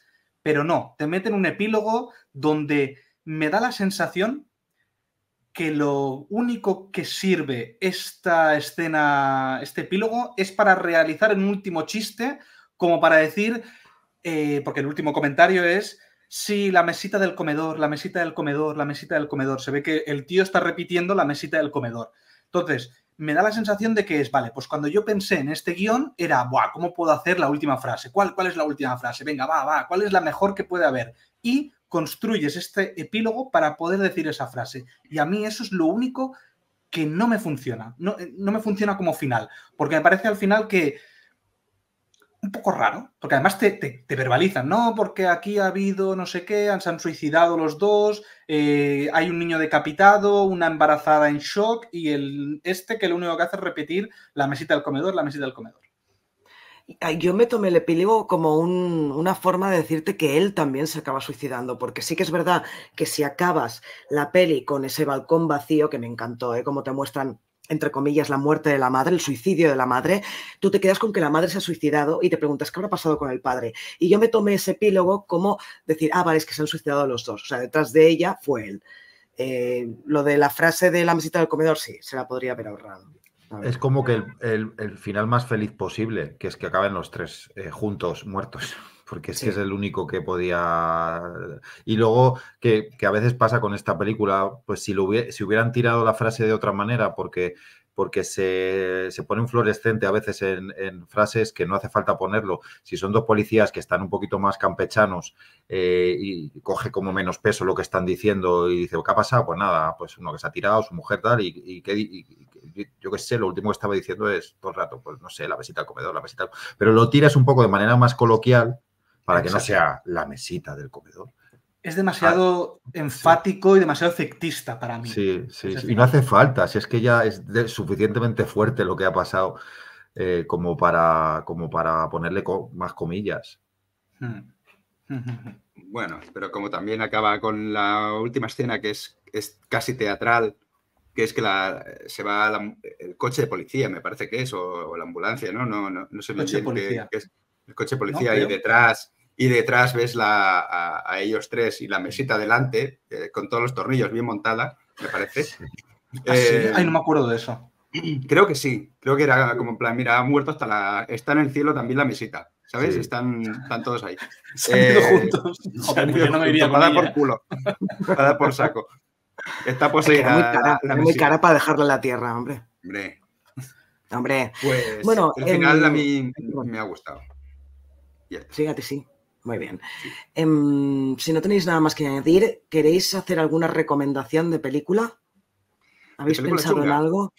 Pero no, te meten un epílogo donde me da la sensación que lo único que sirve esta escena, este epílogo, es para realizar un último chiste, como para decir, eh, porque el último comentario es, sí, la mesita del comedor, la mesita del comedor, la mesita del comedor. Se ve que el tío está repitiendo la mesita del comedor. Entonces, me da la sensación de que es, vale, pues cuando yo pensé en este guion era, Buah, ¿cómo puedo hacer la última frase? ¿Cuál, ¿Cuál es la última frase? Venga, va, va, ¿cuál es la mejor que puede haber? Y construyes este epílogo para poder decir esa frase. Y a mí eso es lo único que no me funciona. No, no me funciona como final. Porque me parece al final que un poco raro, porque además te, verbalizan, ¿no? Porque aquí ha habido no sé qué, se han suicidado los dos, eh, hay un niño decapitado, una embarazada en shock y el este que lo único que hace es repetir la mesita del comedor, la mesita del comedor. Yo me tomé el epílogo como una forma de decirte que él también se acaba suicidando, porque sí que es verdad que si acabas la peli con ese balcón vacío, que me encantó, ¿eh? como te muestran entre comillas, la muerte de la madre, el suicidio de la madre, tú te quedas con que la madre se ha suicidado y te preguntas qué habrá pasado con el padre. Y yo me tomé ese epílogo como decir, ah, vale, es que se han suicidado los dos. O sea, detrás de ella fue él. Eh, lo de la frase de la mesita del comedor, sí, se la podría haber ahorrado. Es como que el, final más feliz posible, que es que acaben los tres eh, juntos, muertos, porque es que es el único que podía... Y luego, que, a veces pasa con esta película, pues si, lo si hubieran tirado la frase de otra manera, porque porque se, pone un fluorescente a veces en, frases que no hace falta ponerlo. Si son dos policías que están un poquito más campechanos eh, y coge como menos peso lo que están diciendo y dice, ¿qué ha pasado? Pues nada, pues uno que se ha tirado, su mujer tal, y, que yo qué sé, lo último que estaba diciendo es todo el rato, pues no sé, la mesita del comedor, la mesita Pero lo tiras un poco de manera más coloquial para que no sea la mesita del comedor es demasiado ah, enfático y demasiado efectista para mí. Sí, sí, y no hace falta, si es que ya es suficientemente fuerte lo que ha pasado eh, como, para, como para ponerle más comillas. Hmm. *laughs* Bueno, pero como también acaba con la última escena que es, es casi teatral, que es que la, se va el coche de policía, me parece que es, o, la ambulancia, ¿no? No, no, no sé bien qué, es. El coche de policía y detrás y detrás ves a, ellos tres y la mesita delante, eh, con todos los tornillos bien montada, me parece. ¿Ah, eh, Ay, no me acuerdo de eso. *clears throat* Creo que sí, creo que era como en plan, mira, ha muerto hasta la... Está en el cielo también la mesita, ¿sabes? Están, están todos ahí. Se han ido eh, juntos. *laughs* Joder, pues yo no me iría para por culo, para por saco. Está poseída. muy cara, muy cara para dejarla en la tierra, hombre. Hombre. Hombre. Pues bueno, el final a mí me ha gustado. Fíjate, sí. Muy bien. Em, si no tenéis nada más que añadir, ¿queréis hacer alguna recomendación de película? ¿Habéis pensado en algo?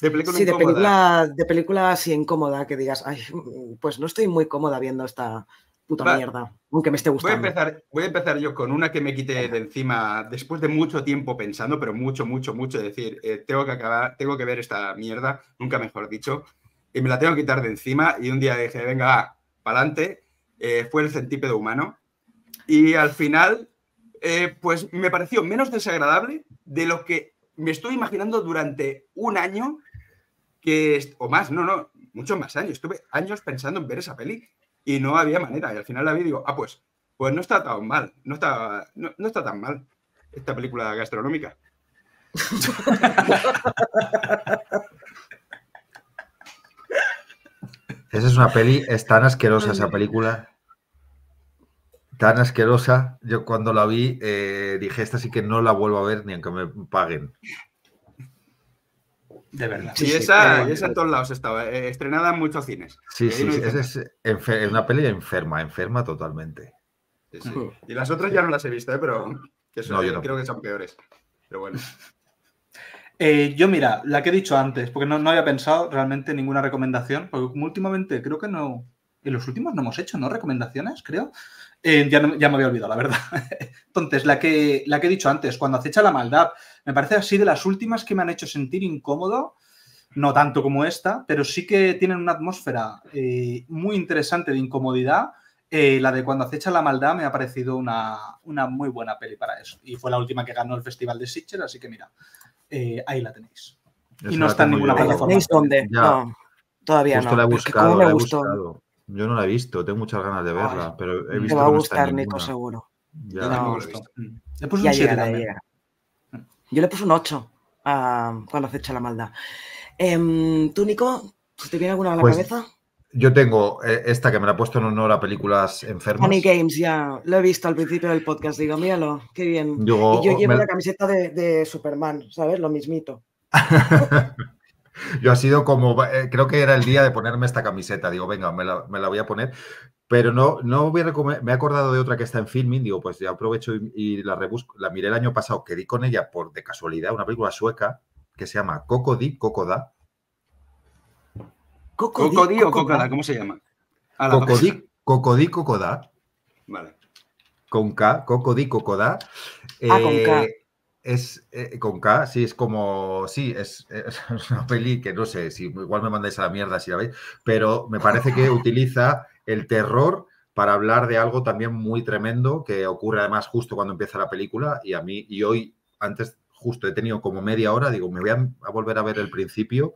De película sí, de película, de película así incómoda, que digas, Ay, pues no estoy muy cómoda viendo esta puta mierda, aunque me esté gustando. Voy a, empezar, voy a empezar yo con una que me quité de encima después de mucho tiempo pensando, pero mucho, mucho, mucho, decir, eh, tengo que acabar, tengo que ver esta mierda, nunca mejor dicho, y me la tengo que quitar de encima y un día dije, venga, para adelante, eh, fue el centípedo humano. Y al final, eh, pues me pareció menos desagradable de lo que me estoy imaginando durante un año, que, o más, no, no, muchos más años. Estuve años pensando en ver esa peli y no había manera. Y al final la vi y digo, ah, pues, pues no está tan mal, no está, no, no está tan mal esta película gastronómica. *laughs* Esa es una peli, es tan asquerosa esa película tan asquerosa. Yo cuando la vi eh, dije, esta sí que no la vuelvo a ver ni aunque me paguen. De verdad. Sí, esa, en todos lados estaba, eh, estrenada en muchos cines. Sí, sí, es, una peli enferma, enferma totalmente. Y las otras ya no las he visto, ¿eh? pero creo que son peores. Pero bueno. *laughs* yo, mira, la que he dicho antes, porque no, no había pensado realmente ninguna recomendación, porque últimamente creo que no. En los últimos no hemos hecho, ¿no? Recomendaciones, creo. Eh, ya, me había olvidado, la verdad. *laughs* Entonces, la que, la que he dicho antes, cuando acecha la maldad, me parece así de las últimas que me han hecho sentir incómodo. no tanto como esta, pero sí que tienen una atmósfera eh, muy interesante de incomodidad. Eh, la de Cuando acecha la maldad me ha parecido una, una, muy buena peli para eso. Y fue la última que ganó el Festival de Sitges, así que mira, eh, ahí la tenéis. y no está en ninguna plataforma. dónde? No, todavía Justo no. La he buscado, la he buscado. Yo no la he visto, tengo muchas ganas de verla, Ay, pero he visto Te va a gustar, Nico, seguro. Ya. No, lo he visto. Le puse un 7 también. Llegará. Yo le puse un 8 a Cuando acecha la maldad. Eh, ¿Tú, Nico, te viene alguna a la pues, cabeza? Yo tengo eh, esta que me la he puesto en honor a películas enfermas. Funny Games, ya. Lo he visto al principio del podcast. Digo, míralo, qué bien. Y yo llevo me... la camiseta de, de, Superman, ¿sabes? Lo mismito. *laughs* yo ha sido como, eh, creo que era el día de ponerme esta camiseta. Digo, venga, me la, me la voy a poner. Pero no, no voy a me he acordado de otra que está en filming. Digo, pues ya aprovecho y, y la rebusco. La miré el año pasado, que di con ella por de casualidad, una película sueca que se llama Cocody, Cocoda. ¿Cocodí, Cocodí o Cocoda? ¿Cómo se llama? Cocodí, Cocodí, Cocoda. Vale. Con K, Cocodí, Cocoda. Ah, eh, con K. Es eh, con K, sí, es como. Sí, es, *laughs* es, una peli que no sé, si igual me mandáis a la mierda si la veis, pero me parece que *laughs* utiliza el terror para hablar de algo también muy tremendo que ocurre además justo cuando empieza la película y a mí, y hoy, antes justo he tenido como media hora, digo, me voy a, a volver a ver el principio.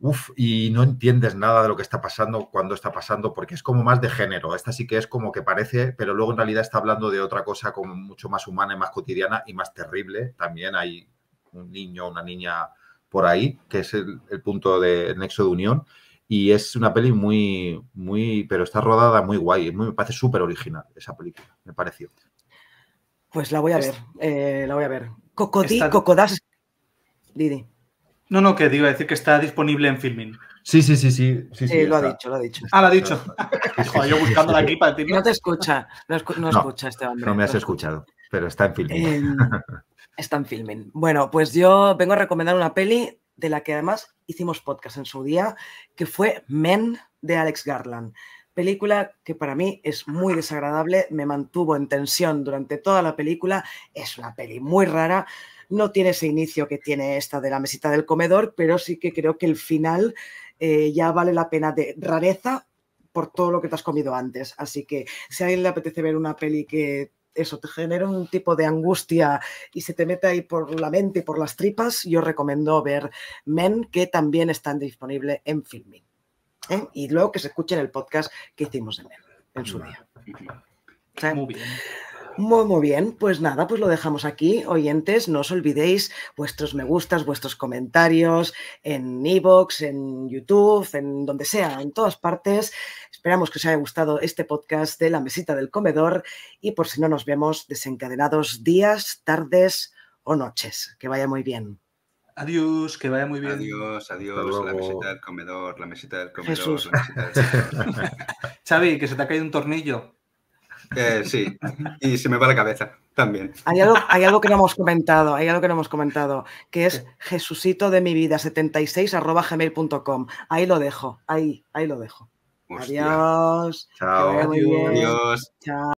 Uf, y no entiendes nada de lo que está pasando cuando está pasando, porque es como más de género. Esta sí que es como que parece, pero luego en realidad está hablando de otra cosa como mucho más humana y más cotidiana y más terrible. También hay un niño, una niña por ahí, que es el, el punto de nexo de unión. Y es una peli muy, muy, pero está rodada muy guay. Muy, me parece súper original esa película, me pareció. Pues la voy a ver, eh, la voy a ver. Cocodí, Está... Cocodas. Didi. No, no, que digo decir que está disponible en filming. Sí, sí, sí, sí. sí, sí eh, lo ha dicho, lo ha dicho. Ah, lo ha dicho. *laughs* Joder, yo buscándola aquí para decir. No te escucha, no, escu no, no escucha este hombre. No me has escuchado, pero está en filming. Eh, *laughs* está en filming. Bueno, pues yo vengo a recomendar una peli de la que además hicimos podcast en su día, que fue Men de Alex Garland. Película que para mí es muy desagradable, me mantuvo en tensión durante toda la película, es una peli muy rara, no tiene ese inicio que tiene esta de la mesita del comedor, pero sí que creo que el final eh, ya vale la pena de rareza por todo lo que te has comido antes. Así que si a alguien le apetece ver una peli que eso te genera un tipo de angustia y se te mete ahí por la mente y por las tripas, yo recomiendo ver Men, que también están disponibles en Filming. ¿eh? Y luego que se escuchen el podcast que hicimos de Men en su día. ¿Sí? Muy bien. Muy, muy bien, pues nada, pues lo dejamos aquí. Oyentes, no os olvidéis vuestros me gustas, vuestros comentarios en Evox, en YouTube, en donde sea, en todas partes. Esperamos que os haya gustado este podcast de la mesita del comedor y por si no nos vemos desencadenados días, tardes o noches. Que vaya muy bien. Adiós, que vaya muy bien. Adiós, adiós, la mesita del comedor, la mesita del comedor, Jesús. la mesita del comedor. *laughs* Xavi, que se te ha caído un tornillo. Eh, sí, y se me va la cabeza también. Hay algo, hay algo que no hemos comentado, hay algo que no hemos comentado, que es jesucito de mi vida 76 arroba gmail.com. Ahí lo dejo, ahí, ahí lo dejo. Hostia. Adiós. Chao. Adiós. Chao.